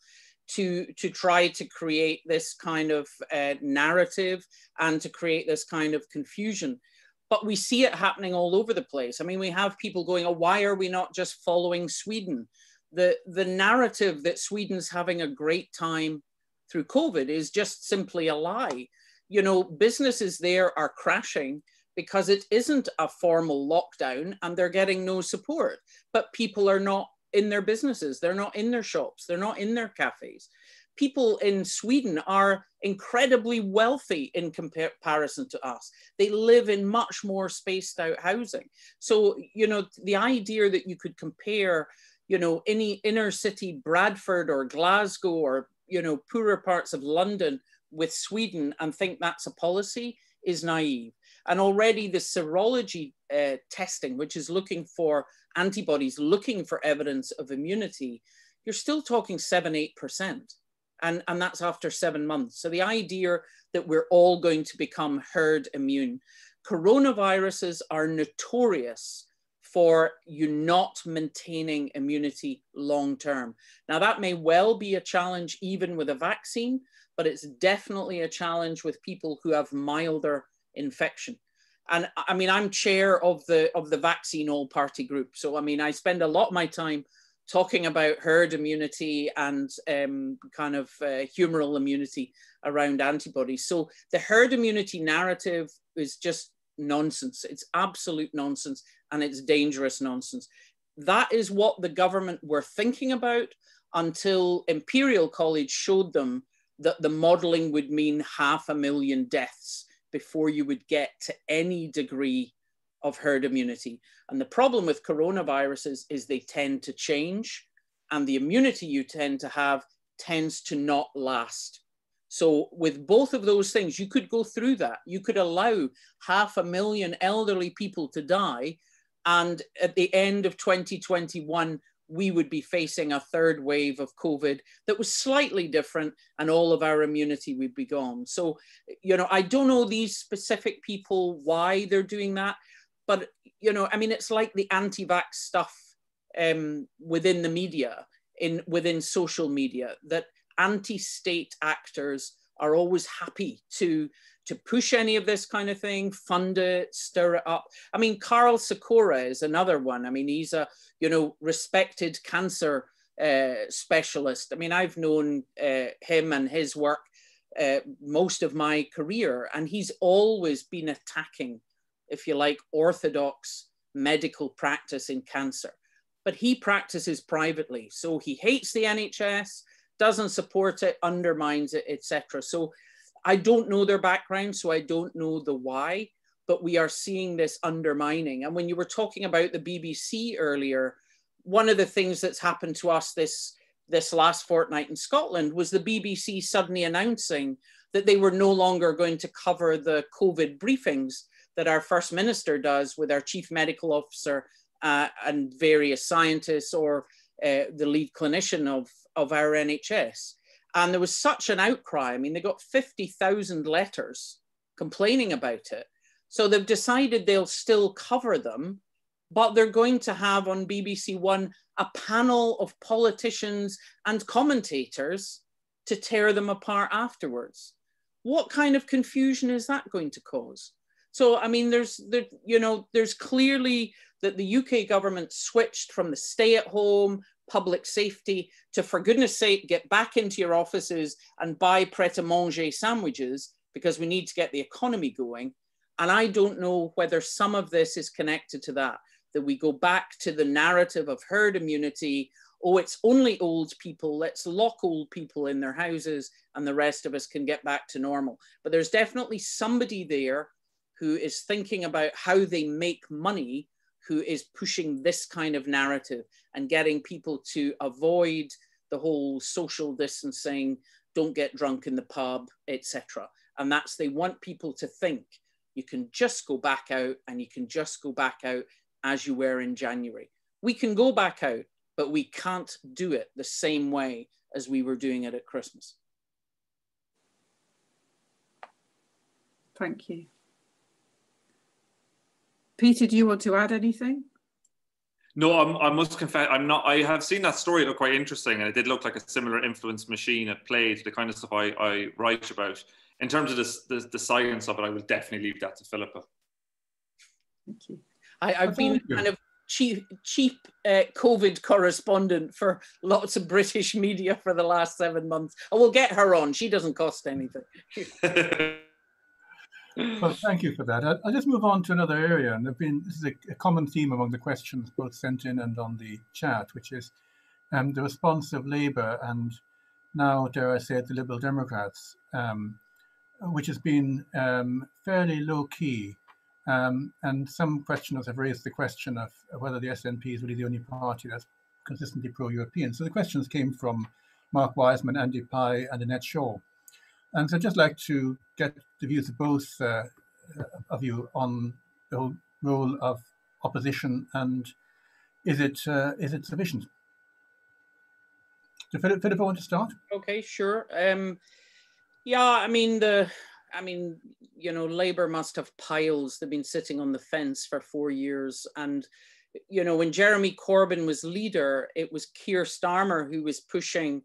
To, to try to create this kind of uh, narrative and to create this kind of confusion but we see it happening all over the place. I mean, we have people going, oh, why are we not just following Sweden? the, the narrative that Sweden's having a great time through COVID is just simply a lie. You know, businesses there are crashing because it isn't a formal lockdown and they're getting no support. But people are not in their businesses, they're not in their shops, they're not in their cafes. People in Sweden are incredibly wealthy in comparison to us. They live in much more spaced out housing. So, you know, the idea that you could compare you know, any inner city Bradford or Glasgow or, you know, poorer parts of London with Sweden and think that's a policy is naive. And already the serology uh, testing, which is looking for antibodies, looking for evidence of immunity, you're still talking seven, 8%. And, and that's after seven months. So the idea that we're all going to become herd immune. Coronaviruses are notorious for you not maintaining immunity long term. Now, that may well be a challenge even with a vaccine, but it's definitely a challenge with people who have milder infection. And I mean, I'm chair of the of the vaccine all party group. So I mean, I spend a lot of my time talking about herd immunity and um, kind of uh, humoral immunity around antibodies. So the herd immunity narrative is just nonsense. It's absolute nonsense and it's dangerous nonsense. That is what the government were thinking about until Imperial College showed them that the modeling would mean half a million deaths before you would get to any degree of herd immunity. And the problem with coronaviruses is they tend to change, and the immunity you tend to have tends to not last. So, with both of those things, you could go through that. You could allow half a million elderly people to die. And at the end of 2021, we would be facing a third wave of COVID that was slightly different, and all of our immunity would be gone. So, you know, I don't know these specific people why they're doing that, but, you know, I mean, it's like the anti vax stuff um, within the media, in within social media, that anti state actors are always happy to to push any of this kind of thing, fund it, stir it up. I mean, Karol Sikora is another one. I mean, he's a you know respected cancer uh, specialist. I mean, I've known uh, him and his work uh, most of my career, and he's always been attacking, if you like, orthodox medical practice in cancer. But he practices privately, so he hates the NHS, doesn't support it, undermines it, etc. So I don't know their background, so I don't know the why, but we are seeing this undermining. And when you were talking about the BBC earlier, one of the things that's happened to us this this last fortnight in Scotland was the BBC suddenly announcing that they were no longer going to cover the COVID briefings that our First Minister does with our Chief Medical Officer uh, and various scientists or uh, the lead clinician of, of our NHS. And there was such an outcry. I mean, they got 50,000 letters complaining about it. So they've decided they'll still cover them, but they're going to have on BBC One a panel of politicians and commentators to tear them apart afterwards. What kind of confusion is that going to cause? So, I mean, there's, there, you know, there's clearly that the UK government switched from the stay at home public safety to, for goodness sake, get back into your offices and buy pret a manger sandwiches because we need to get the economy going. And I don't know whether some of this is connected to that, that we go back to the narrative of herd immunity. Oh, it's only old people. Let's lock old people in their houses and the rest of us can get back to normal. But there's definitely somebody there who is thinking about how they make money who is pushing this kind of narrative and getting people to avoid the whole social distancing, don't get drunk in the pub, etc. And that's they want people to think you can just go back out and you can just go back out as you were in January. We can go back out, but we can't do it the same way as we were doing it at Christmas. Thank you. Peter, do you want to add anything? No, I'm, i must confess, I'm not. I have seen that story look quite interesting, and it did look like a similar influence machine at play to the kind of stuff I, I write about. In terms of this, the, the science of it, I will definitely leave that to Philippa. Thank you. I, have been kind of cheap, cheap uh, COVID correspondent for lots of British media for the last seven months. I will get her on. She doesn't cost anything. Well, thank you for that. I'll, just move on to another area, and there've been this is a, a, common theme among the questions both sent in and on the chat, which is um, the response of Labour and now, dare I say it, the Liberal Democrats, um, which has been um, fairly low key. Um, and some questioners have raised the question of whether the SNP is really the only party that's consistently pro-European. So the questions came from Mark Wiseman, Andy Pye, and Annette Shaw. And so I'd just like to get the views of both uh, of you on the role of opposition and is it uh, is it sufficient? So Philip, Philip, I want to start. Okay, sure. Um, yeah, I mean the, I mean you know Labour must have piles. They've been sitting on the fence for four years, and you know when Jeremy Corbyn was leader, it was Keir Starmer who was pushing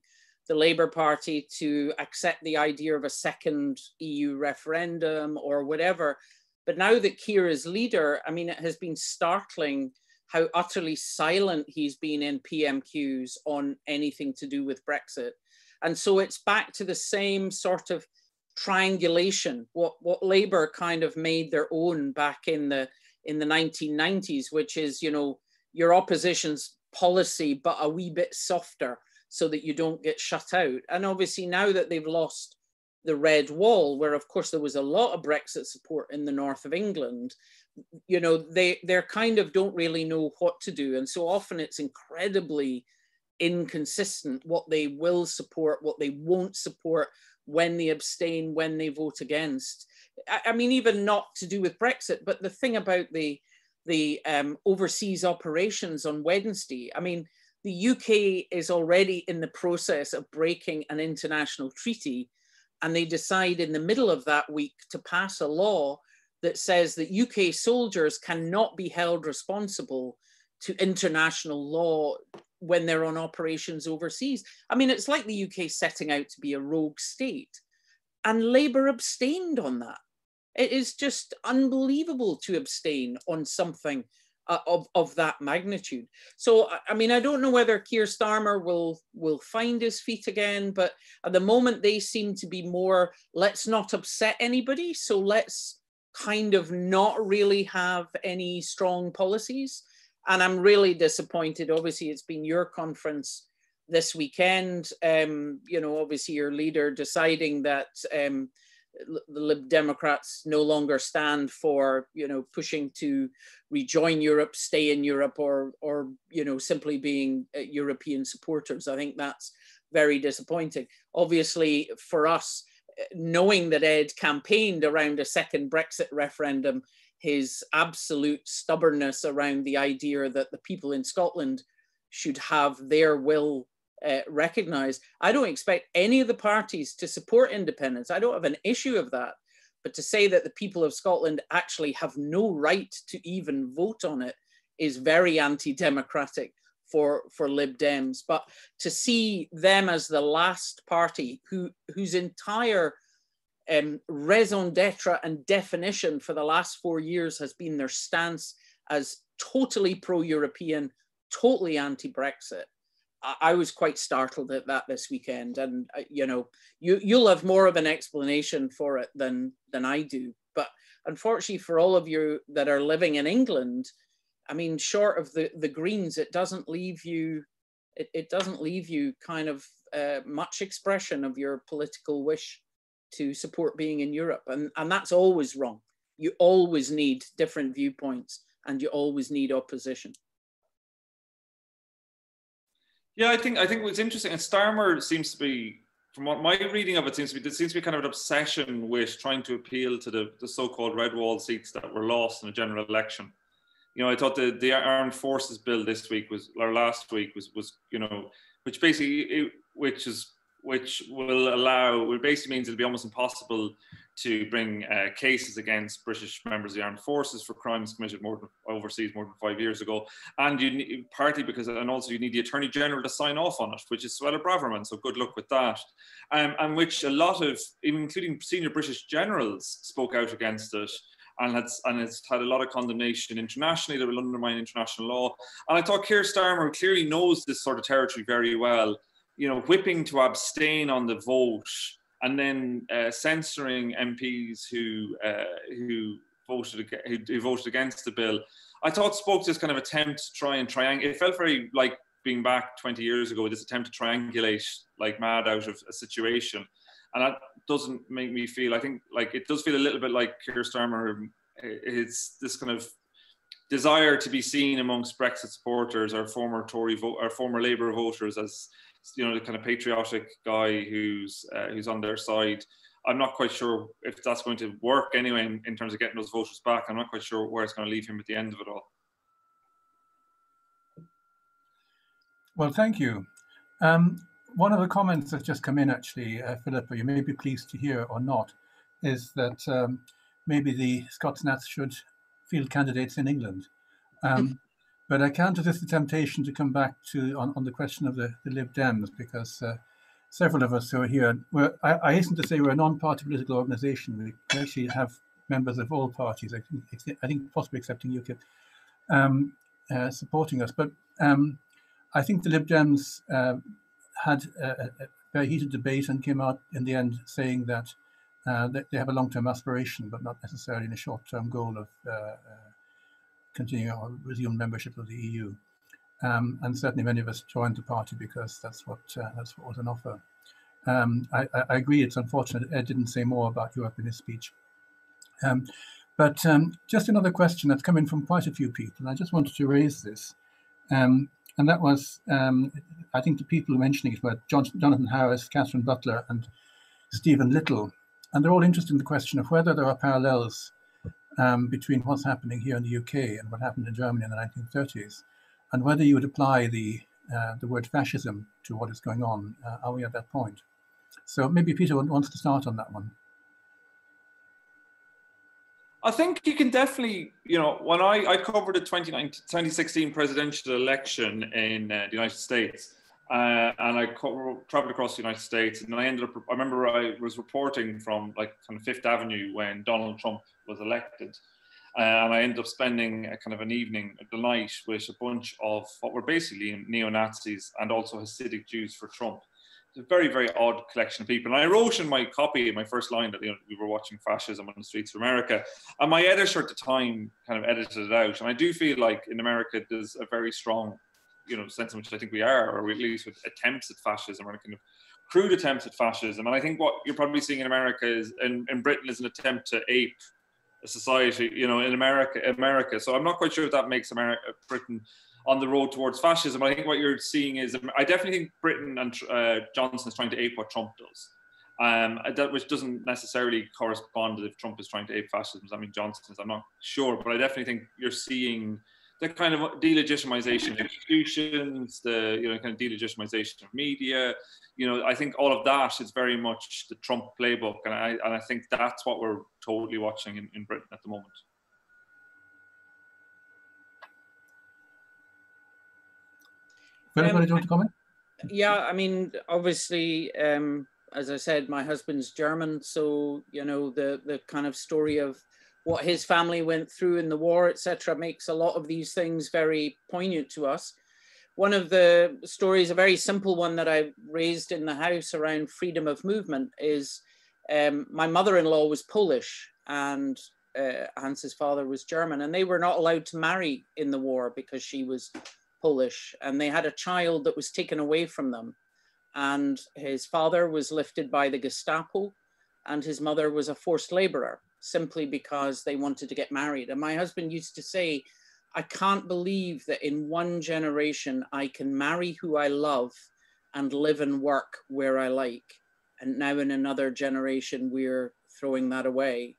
the Labour Party to accept the idea of a second EU referendum or whatever. But now that Keir is leader, I mean, it has been startling how utterly silent he's been in PMQs on anything to do with Brexit. And so it's back to the same sort of triangulation, what, what Labour kind of made their own back in the in the 1990s, which is, you know, your opposition's policy, but a wee bit softer so that you don't get shut out. And obviously now that they've lost the red wall, where of course there was a lot of Brexit support in the north of England, you know, they they're kind of don't really know what to do. And so often it's incredibly inconsistent what they will support, what they won't support, when they abstain, when they vote against. I, I mean, even not to do with Brexit, but the thing about the the um, overseas operations on Wednesday, I mean, the UK is already in the process of breaking an international treaty, and they decide in the middle of that week to pass a law that says that UK soldiers cannot be held responsible to international law when they're on operations overseas. I mean, it's like the UK setting out to be a rogue state, and Labour abstained on that. It is just unbelievable to abstain on something uh, of, of that magnitude. So, I mean, I don't know whether Keir Starmer will, will find his feet again, but at the moment they seem to be more, let's not upset anybody. So let's kind of not really have any strong policies and I'm really disappointed. Obviously, it's been your conference this weekend. Um, you know, obviously, your leader deciding that um, the Lib Democrats no longer stand for, you know, pushing to rejoin Europe, stay in Europe, or, or you know, simply being uh, European supporters. I think that's very disappointing. Obviously, for us, uh, knowing that Ed campaigned around a second Brexit referendum his absolute stubbornness around the idea that the people in Scotland should have their will uh, recognized. I don't expect any of the parties to support independence. I don't have an issue of that. But to say that the people of Scotland actually have no right to even vote on it is very anti-democratic for, for Lib Dems. But to see them as the last party who, whose entire um, raison d'etre and definition for the last four years has been their stance as totally pro-European, totally anti-Brexit. I, I was quite startled at that this weekend, and uh, you know, you you'll have more of an explanation for it than than I do. But unfortunately, for all of you that are living in England, I mean, short of the the Greens, it doesn't leave you. It, it doesn't leave you kind of uh, much expression of your political wish to support being in Europe. And, and that's always wrong. You always need different viewpoints and you always need opposition. Yeah, I think I think what's interesting, and Starmer seems to be, from what my reading of it seems to be, there seems to be kind of an obsession with trying to appeal to the, the so-called red wall seats that were lost in a general election. You know, I thought the, the armed forces bill this week was, or last week was, was you know, which basically, which is which will allow, which basically means it'll be almost impossible to bring uh, cases against British members of the armed forces for crimes committed more than overseas more than five years ago, and you need, partly because and also you need the attorney general to sign off on it, which is Suella Braverman. So good luck with that, um, and which a lot of, including senior British generals, spoke out against it. And it's, and it's had a lot of condemnation internationally that will undermine international law. And I thought Keir Starmer clearly knows this sort of territory very well you know, whipping to abstain on the vote and then uh, censoring MPs who uh, who voted who, who, voted against the bill. I thought spoke to this kind of attempt to try and triangulate. It felt very like being back 20 years ago, with this attempt to triangulate like mad out of a situation, and that doesn't make me feel. I think like it does feel a little bit like Keir Starmer. It's this kind of desire to be seen amongst Brexit supporters or former Tory vote or former Labour voters as you know the kind of patriotic guy who's uh, who's on their side. I'm not quite sure if that's going to work anyway in, in terms of getting those voters back. I'm not quite sure where it's going to leave him at the end of it all. Well, thank you. Um, one of the comments that's just come in, actually, uh, Philippa, you may be pleased to hear or not, is that um, maybe the Scots Nats should field candidates in England. Um, but I can't resist the temptation to come back to on, on the question of the, the Lib Dems because uh, several of us who are here, we're, I, I hasten to say we're a non-party political organisation. We actually have members of all parties, I think, I think possibly excepting UKIP, um, uh, supporting us. But um, I think the Lib Dems uh, had a, a, very heated debate and came out in the end saying that, uh, that they have a long-term aspiration, but not necessarily in a short-term goal of uh, or resume membership of the EU. Um, and certainly many of us joined the party because that's what uh, that's what was on offer. Um, I, I, agree. It's unfortunate Ed didn't say more about Europe in his speech. Um, but um, just another question that's come in from quite a few people. I just wanted to raise this, um, and that was um, I think the people mentioning it were John, Jonathan Harris, Catherine Butler, and Stephen Little, and they're all interested in the question of whether there are parallels between what's happening here in the UK and what happened in Germany in the 1930s and whether you would apply the uh, the word fascism to what is going on. Uh, are we at that point? So maybe Peter wants to start on that one. I think you can definitely, you know, when I, I covered the 2016 presidential election in uh, the United States, uh, and I co- traveled across the United States, and I ended up. I remember I was reporting from like kind of Fifth Avenue when Donald Trump was elected, uh, and I ended up spending a kind of an evening, the night, with a bunch of what were basically neo Nazis and also Hasidic Jews for Trump. It's a very, very odd collection of people. And I wrote in my copy, in my first line, that you know, we were watching fascism on the streets of America. And my editor at the time kind of edited it out. And I do feel like in America, there's a very strong you know, sense in which I think we are, or at least with attempts at fascism or kind of crude attempts at fascism. And I think what you're probably seeing in America is, in, in Britain, is an attempt to ape a society, you know, in America, America. So I'm not quite sure if that makes America, Britain on the road towards fascism. I think what you're seeing is, I definitely think Britain and uh, Johnson is trying to ape what Trump does. Um, that which doesn't necessarily correspond to if Trump is trying to ape fascism. I mean, Johnson is. I'm not sure, but I definitely think you're seeing the kind of delegitimization of institutions, the you know kind of delegitimization of media. You know, I think all of that is very much the Trump playbook, and I and I think that's what we're totally watching in, in Britain at the moment. Philip, um, do you want to comment? Yeah, I mean, obviously, um, as I said, my husband's German, so you know the the kind of story of what his family went through in the war, etc., makes a lot of these things very poignant to us. One of the stories, a very simple one that I raised in the house around freedom of movement, is um, my mother-in-law was Polish and uh, Hans's father was German, and they were not allowed to marry in the war because she was Polish, and they had a child that was taken away from them, and his father was lifted by the Gestapo, and his mother was a forced laborer simply because they wanted to get married. And my husband used to say, I can't believe that in one generation I can marry who I love and live and work where I like. And now in another generation, we're throwing that away.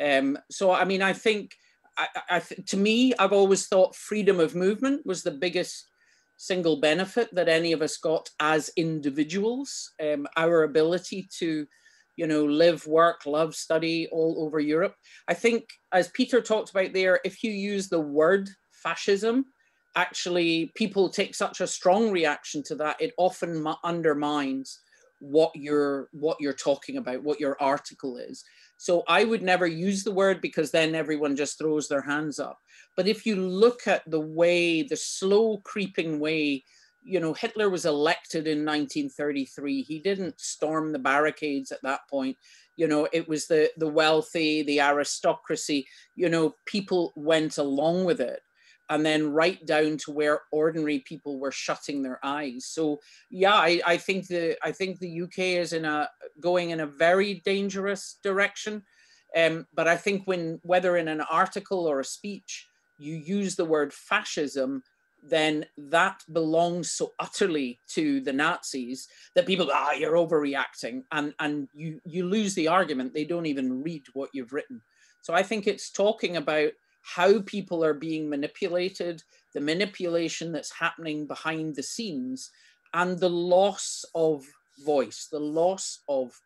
Um, so, I mean, I think, I, I, to me, I've always thought freedom of movement was the biggest single benefit that any of us got as individuals. Um, our ability to you know, live, work, love, study all over Europe. I think, as Peter talked about there, if you use the word fascism, actually people take such a strong reaction to that, it often undermines what you're what you're talking about, what your article is. So I would never use the word because then everyone just throws their hands up. But if you look at the way, the slow creeping way you know, Hitler was elected in 1933. He didn't storm the barricades at that point. You know, it was the the wealthy, the aristocracy. You know, people went along with it, and then right down to where ordinary people were shutting their eyes. So yeah, I, I think the I think the UK is in a going in a very dangerous direction. Um, but I think when whether in an article or a speech you use the word fascism then that belongs so utterly to the Nazis that people ah, you're overreacting. And, and you, you lose the argument. They don't even read what you've written. So I think it's talking about how people are being manipulated, the manipulation that's happening behind the scenes, and the loss of voice, the loss of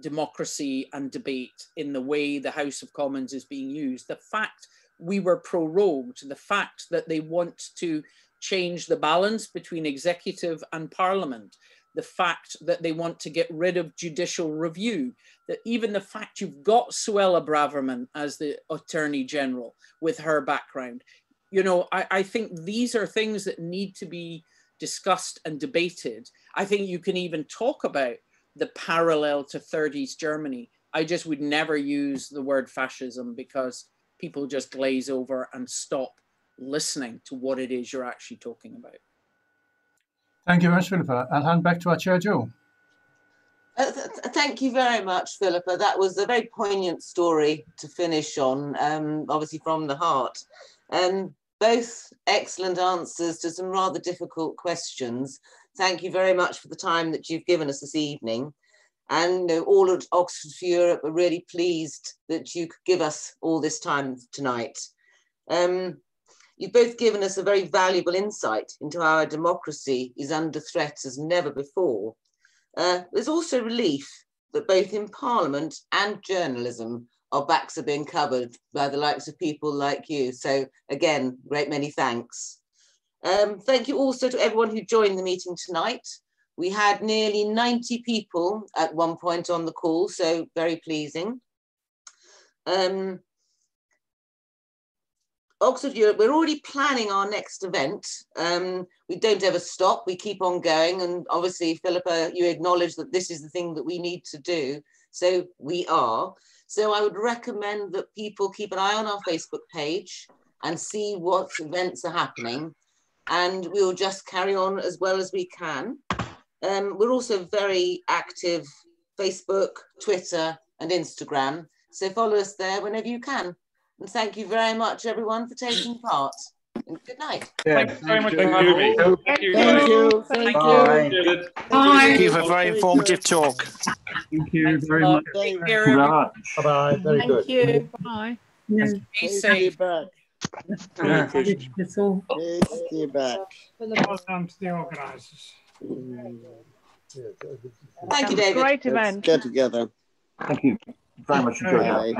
democracy and debate in the way the House of Commons is being used. The fact we were prorogued, the fact that they want to change the balance between executive and parliament, the fact that they want to get rid of judicial review, that even the fact you've got Suella Braverman as the Attorney General with her background, you know, I, I think these are things that need to be discussed and debated. I think you can even talk about the parallel to 30s Germany. I just would never use the word fascism because people just glaze over and stop listening to what it is you're actually talking about. Thank you very much, Philippa. I'll hand back to our chair, Joe. Uh, th thank you very much, Philippa. That was a very poignant story to finish on, um, obviously from the heart. Um, both excellent answers to some rather difficult questions. Thank you very much for the time that you've given us this evening. And uh, all at Oxford for Europe are really pleased that you could give us all this time tonight. Um, you've both given us a very valuable insight into how our democracy is under threat as never before. Uh, there's also relief that both in Parliament and journalism, our backs are being covered by the likes of people like you. So again, great many thanks. Um, thank you also to everyone who joined the meeting tonight. We had nearly 90 people at one point on the call, so very pleasing. Um, Oxford Europe, we're already planning our next event. Um, we don't ever stop, we keep on going. And obviously, Philippa, you acknowledge that this is the thing that we need to do. So we are. So I would recommend that people keep an eye on our Facebook page and see what events are happening. And we'll just carry on as well as we can. Um, we're also very active Facebook, Twitter, and Instagram. So follow us there whenever you can. And thank you very much, everyone, for taking part. And good night. Yeah, Thanks very much for having me. Thank you. Thank you. Thank you. Thank you for a very informative talk. Thank you Thanks very lot. much. Take care, everyone. Bye bye. Very good. Thank you. Bye. Be safe. back. It's all. Stay back. Well done to the organisers. Thank you, David. Great Let's event. get together. Thank you very much. Enjoyed that. Bye. Thank